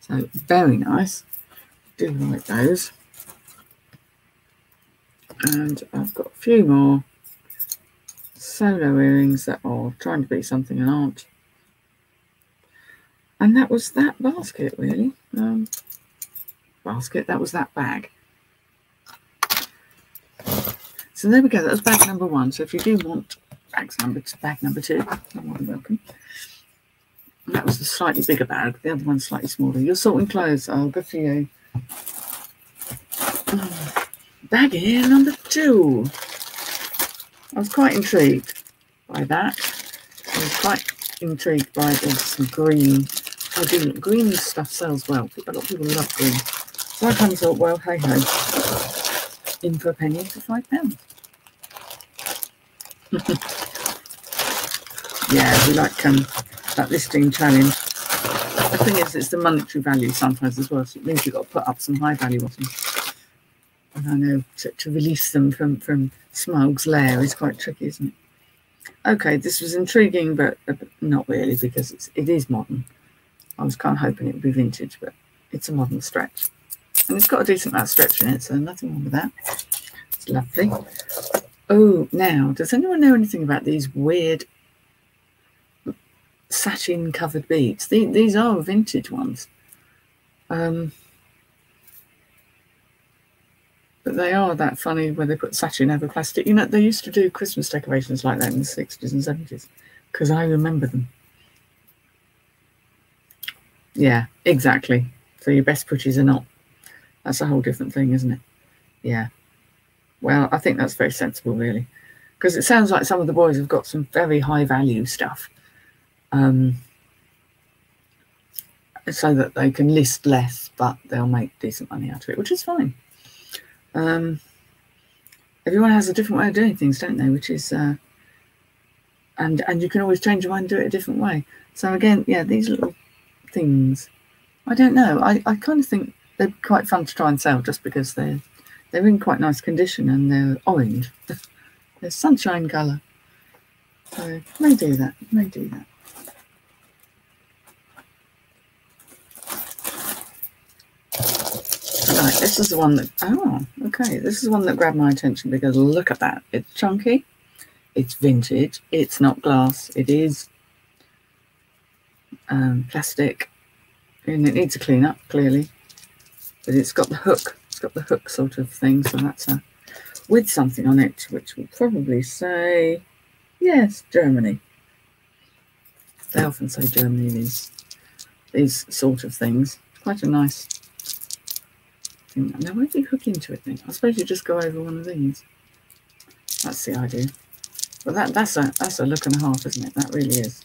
So very nice. Do like those. And I've got a few more solo earrings that are trying to be something and aren't. And that was that basket, really. Um, basket, that was that bag. So there we go. That was bag number one. So if you do want bags number two, bag number two, you're more than welcome. And that was the slightly bigger bag. The other one's slightly smaller. You're sorting clothes. Oh, good for you. Bag here number two. I was quite intrigued by that. I was quite intrigued by this green. I do green stuff sells well. A lot of people love green. So I kind of thought, well, hey ho, in for a penny for five pounds. yeah, we like um, that listing challenge. The thing is, it's the monetary value sometimes as well. So it means you've got to put up some high value items. I know to, to release them from, from Smug's lair is quite tricky, isn't it? Okay, this was intriguing, but not really because it's, it is modern. I was kind of hoping it would be vintage, but it's a modern stretch. And it's got a decent amount of stretch in it, so nothing wrong with that. It's lovely. Oh, now, does anyone know anything about these weird satin covered beads? These are vintage ones. Um, but they are that funny where they put satin over plastic. You know, they used to do Christmas decorations like that in the 60s and 70s because I remember them. Yeah, exactly. So your best putties are not. That's a whole different thing, isn't it? Yeah. Well, I think that's very sensible, really, because it sounds like some of the boys have got some very high value stuff, um, so that they can list less, but they'll make decent money out of it, which is fine. Um, everyone has a different way of doing things, don't they? Which is, uh, and and you can always change your mind and do it a different way. So again, yeah, these little things, I don't know. I, I kind of think they're quite fun to try and sell just because they're they're in quite nice condition and they're orange. They're sunshine colour. So may do that. May do that. Right, this is the one that, oh, okay. This is one that grabbed my attention because look at that. It's chunky, it's vintage, it's not glass, it is um, plastic, and it needs a clean up, clearly. But it's got the hook, it's got the hook sort of thing, so that's a, with something on it, which will probably say, yes, Germany. They often say Germany, these, these sort of things. Quite a nice now, where do you hook into it then? I suppose you just go over one of these. That's the idea. But that, that's a that's a look and a half, isn't it? That really is.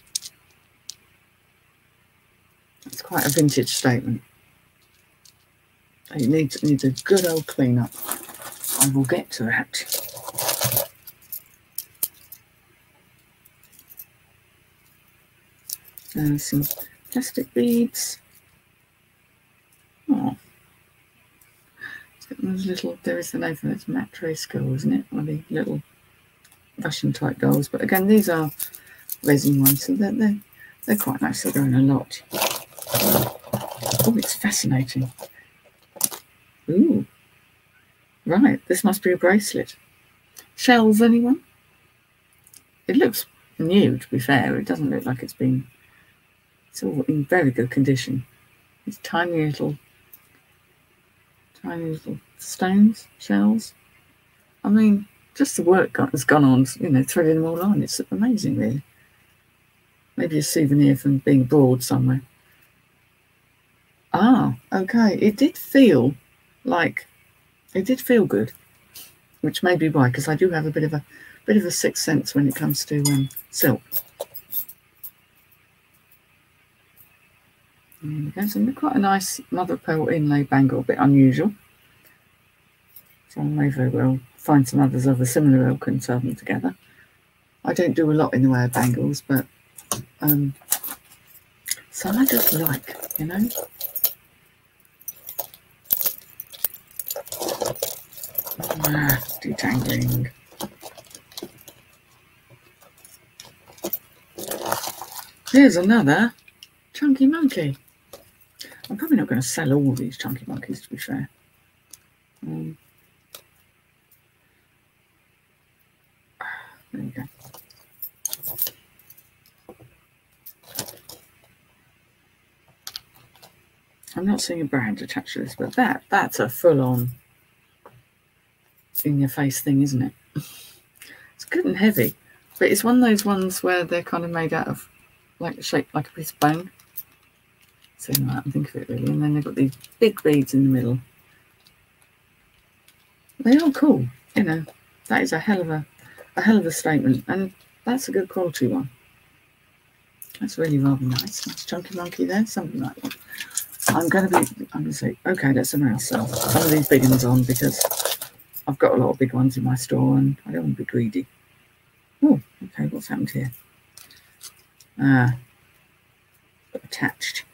It's quite a vintage statement. It needs, needs a good old clean up. I will get to that. And some plastic beads. Oh, those little, there is the name for it, it's Matryoshka, isn't it? One of the little Russian type dolls. But again, these are resin ones, so they're, they're, they're quite nice. They're going a lot. Oh, it's fascinating. Ooh. Right, this must be a bracelet. Shells, anyone? It looks new, to be fair. It doesn't look like it's been... It's all in very good condition. It's tiny little tiny little stones, shells. I mean, just the work that's gone on, you know, threading them all on. It's amazing, really. Maybe a souvenir from being abroad somewhere. Ah, okay. It did feel like it did feel good, which may be why, because I do have a bit of a bit of a sixth sense when it comes to um, silk. There goes so quite a nice mother of pearl inlay bangle, a bit unusual. So I may very well find some others of a similar ilk and sell them together. I don't do a lot in the way of bangles, but um, some I just like, you know. Ah, detangling. Here's another chunky monkey. I'm probably not going to sell all these chunky monkeys, to be fair. Um, there you go. I'm not seeing a brand attached to this, but that that's a full-on in your face thing, isn't it? It's good and heavy, but it's one of those ones where they're kind of made out of like shaped like a piece of bone. So I can think of it really. And then they've got these big beads in the middle. They are cool, you know. That is a hell of a a hell of a statement, and that's a good quality one. That's really rather nice. Nice chunky monkey there, something like that. I'm going to be, I'm going to say, okay, let's arouse some, some of these big ones on because I've got a lot of big ones in my store and I don't want to be greedy. Oh, okay, what's happened here? Ah, attached.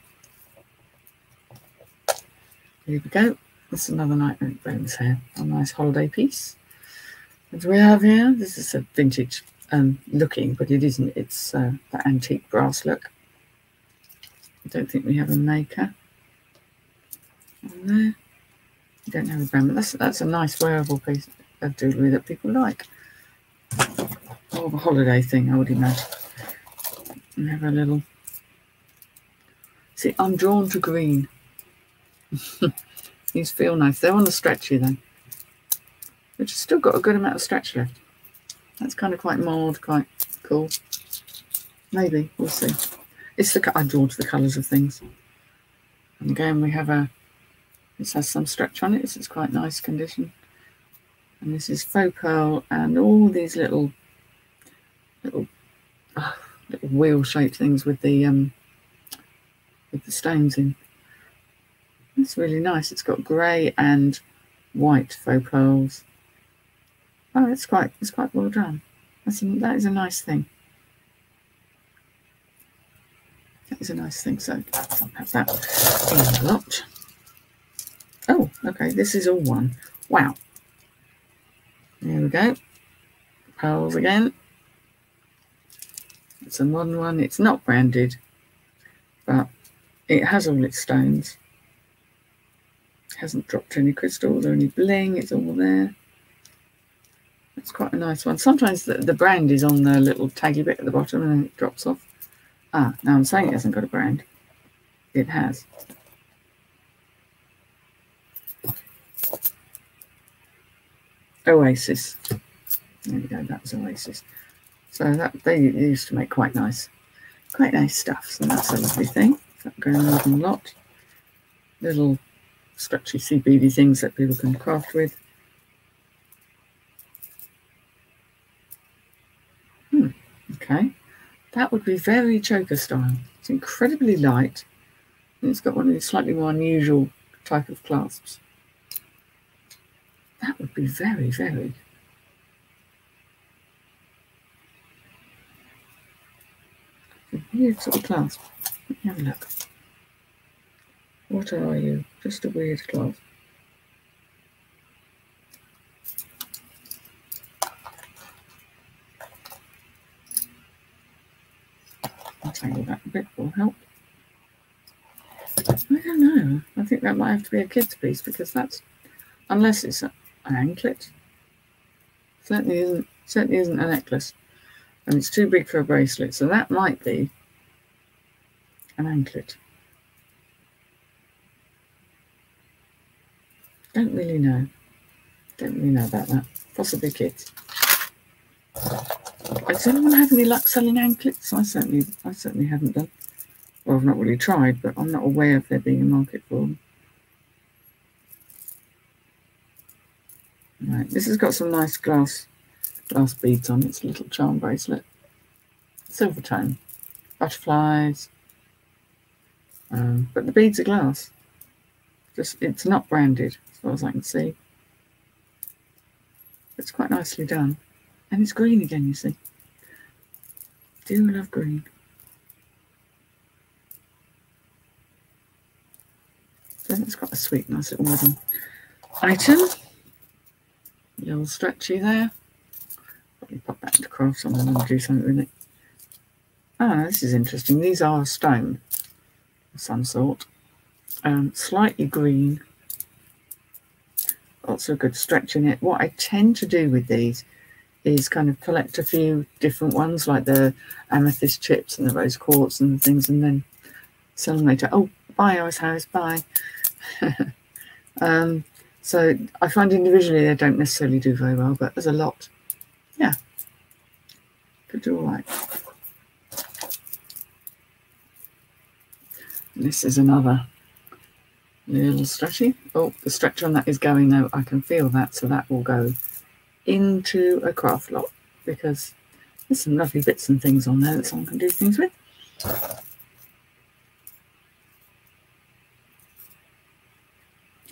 Here we go. This is another Night Bones here. A nice holiday piece. What do we have here? This is a vintage um, looking, but it isn't. It's uh, the antique brass look. I don't think we have a maker on there. You don't have a brand, but that's that's a nice wearable piece of jewellery that people like. More of a holiday thing, I would imagine. And have a little. See, I'm drawn to green. These feel nice. They're on the stretchy though, which has still got a good amount of stretch left. That's kind of quite mild, quite cool. Maybe we'll see. It's the I draw to the colours of things. And again, we have a this has some stretch on it. This is quite nice condition. And this is faux pearl and all these little little uh, little wheel shaped things with the um with the stones in. It's really nice. It's got grey and white faux pearls. Oh, it's quite it's quite well done. That's a, that is a nice thing. That is a nice thing. So I'll have that in a lot. Oh, okay, this is all one. Wow. There we go. Pearls again. It's a modern one. It's not branded, but it has all its stones. Hasn't dropped any crystals or any bling. It's all there. It's quite a nice one. Sometimes the, the brand is on the little taggy bit at the bottom and then it drops off. Ah, now I'm saying it hasn't got a brand. It has. Oasis. There we go, that's Oasis. So that they used to make quite nice, quite nice stuff. So that's a lovely thing. That going lot. Little stretchy CBD things that people can craft with. Hmm, okay. That would be very choker style. It's incredibly light. And it's got one of these slightly more unusual type of clasps. That would be very, very. Weird sort of clasp. Let me have a look. What are you? Just a weird glove. I'll tangle that a bit will help. I don't know. I think that might have to be a kid's piece because that's, unless it's an anklet. Certainly isn't certainly isn't a necklace. And it's too big for a bracelet, so that might be an anklet. Don't really know. Don't really know about that. Possibly kids. Does anyone have any luck selling anklets? I certainly I certainly haven't done. Well, I've not really tried, but I'm not aware of there being a market for them. Right, this has got some nice glass glass beads on its a little charm bracelet. Silver tone, butterflies, um, but the beads are glass. Just it's not branded as far as I can see. It's quite nicely done, and it's green again. You see, do love green. So it's got a sweet, nice little modern item. Little stretchy there. Probably pop that into craft and do something with it. Ah, this is interesting. These are stone of some sort. Um, slightly green. Lots of good stretch in it. What I tend to do with these is kind of collect a few different ones, like the amethyst chips and the rose quartz and things, and then sell them later. Oh, bye, Iris Harris, bye. um, so I find individually they don't necessarily do very well, but there's a lot. Yeah, could do all right. This is another little stretchy. Oh, the stretch on that is going though. I can feel that, so that will go into a craft lot because there's some lovely bits and things on there that someone can do things with.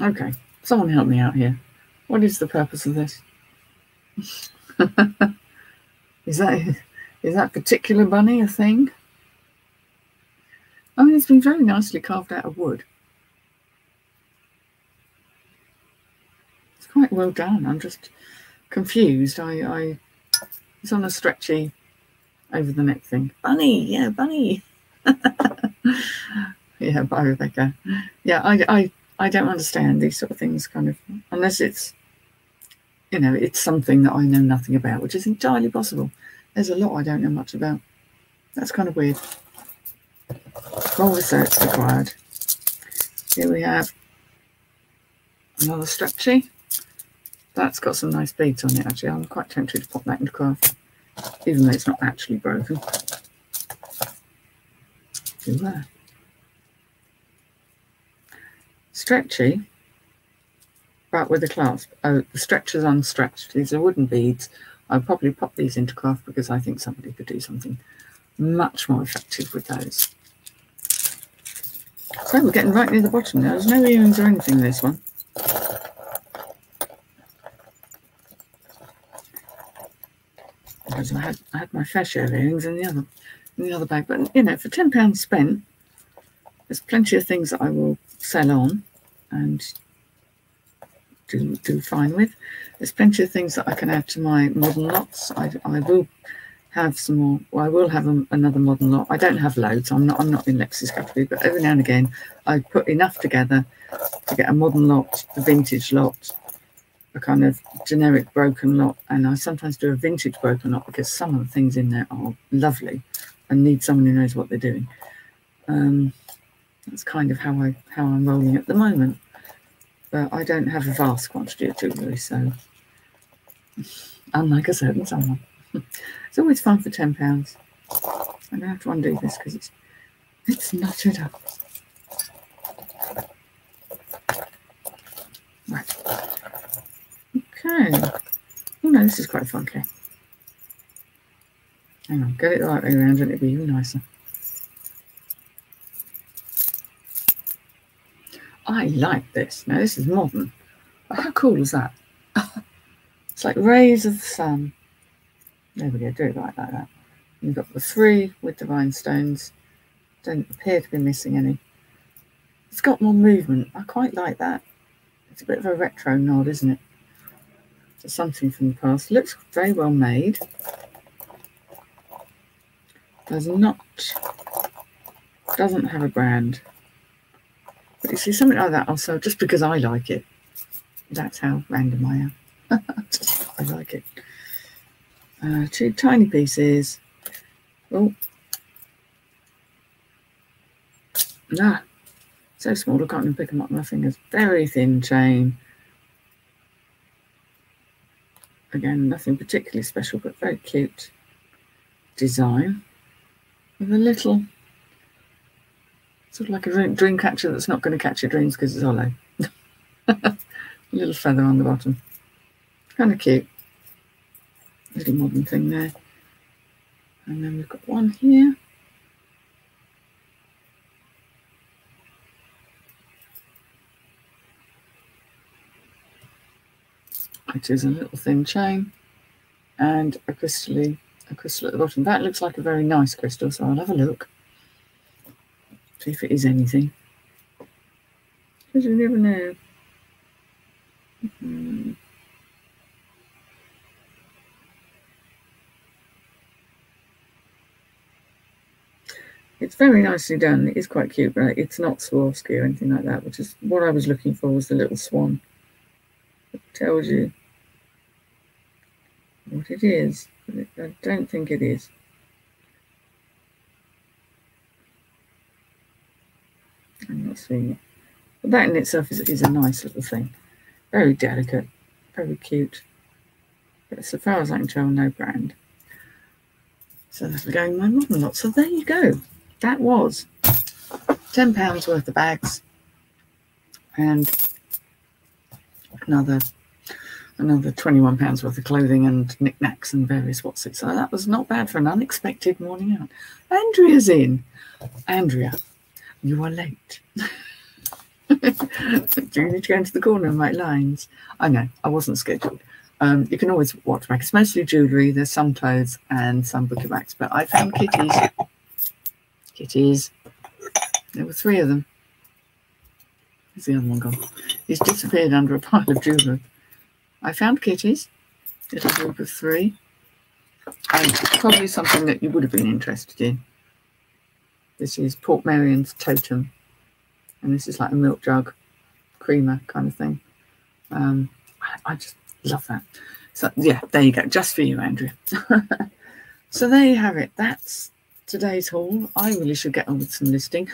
Okay, someone help me out here. What is the purpose of this? is that is that particular bunny a thing? I mean, it's been very nicely carved out of wood. Quite well done. I'm just confused. I, I it's on a stretchy over the neck thing. Bunny, yeah, bunny. yeah, bye Rebecca. Yeah, I, I, I don't understand these sort of things, kind of, unless it's, you know, it's something that I know nothing about, which is entirely possible. There's a lot I don't know much about. That's kind of weird. More research required. Here we have another stretchy. That's got some nice beads on it, actually. I'm quite tempted to pop that into craft, even though it's not actually broken. See there. Ah. Stretchy, but with a clasp. Oh, the stretcher's unstretched. These are wooden beads. I'll probably pop these into craft because I think somebody could do something much more effective with those. So we're getting right near the bottom now. There's no earrings or anything in this one. Because I had I had my fair share of earrings in the other in the other bag. But you know, for ten pounds spent, there's plenty of things that I will sell on and do do fine with. There's plenty of things that I can add to my modern lots. I, I will have some more. Well, I will have a, another modern lot. I don't have loads. I'm not. I'm not in Lexi's category, but every now and again, I put enough together to get a modern lot, a vintage lot, a kind of generic broken lot, and I sometimes do a vintage broken lot because some of the things in there are lovely and need someone who knows what they're doing. Um, that's kind of how I how I'm rolling at the moment. But I don't have a vast quantity of jewellery, so unlike a certain someone. it's always fun for ten pounds. I'm gonna have to undo this because it's it's knotted up. Right. Okay. Oh no, this is quite funky. Hang on, get it the right way around and it'll be even nicer. I like this. Now this is modern. How cool is that? it's like rays of the sun. There we go, do it right like that. You've got the three with the rhinestones. Don't appear to be missing any. It's got more movement. I quite like that. It's a bit of a retro nod, isn't it? Something from the past. Looks very well made. Does not, doesn't have a brand. But you see, something like that I'll just because I like it. That's how random I am. I like it. Uh, two tiny pieces. Oh. Nah. So small I can't even pick them up with my fingers. Very thin chain. Again, nothing particularly special, but very cute design with a little sort of like a dream catcher that's not going to catch your dreams because it's hollow. a little feather on the bottom. Kind of cute. Little modern thing there. And then we've got one here. which is a little thin chain, and a crystalline, a crystal at the bottom. That looks like a very nice crystal, so I'll have a look. See if it is anything. Because you never know. Mm -hmm. It's very nicely done. It is quite cute, but it's not Swarovski or anything like that, which is what I was looking for was the little swan. It tells you what it is, I don't think it is. I'm not seeing it. But that in itself is, is a nice little thing. Very delicate, very cute. But so far as I can tell, no brand. So that'll go in my modern lot. So there you go. That was £10 worth of bags and another another £21 worth of clothing and knickknacks and various what's it. So that was not bad for an unexpected morning out. Andrea's in. Andrea, you are late. Do you need to go into the corner and write lines? I know, I wasn't scheduled. Um, you can always watch back. It's mostly jewellery. There's some clothes and some books. But I found kitties. Kitties. There were three of them. Where's the other one gone? He's disappeared under a pile of jewellery. I found kitties. Little group of three. And probably something that you would have been interested in. This is Portmeirion's Totem. And this is like a milk jug creamer kind of thing. Um, I, I just Love that. So yeah, there you go. Just for you, Andrew. so there you have it. That's today's haul. I really should get on with some listing.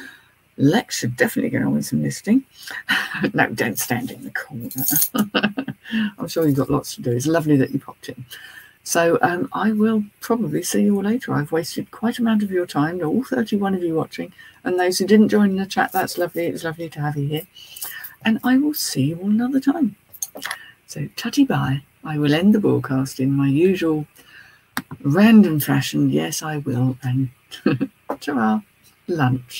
Lex should definitely get on with some listing. no, don't stand in the corner. I'm sure you've got lots to do. It's lovely that you popped in. So um, I will probably see you all later. I've wasted quite a amount of your time, all 31 of you watching, and those who didn't join in the chat, that's lovely. It's lovely to have you here. And I will see you all another time. So, tutty bye. I will end the broadcast in my usual random fashion. Yes, I will. And ta lunch.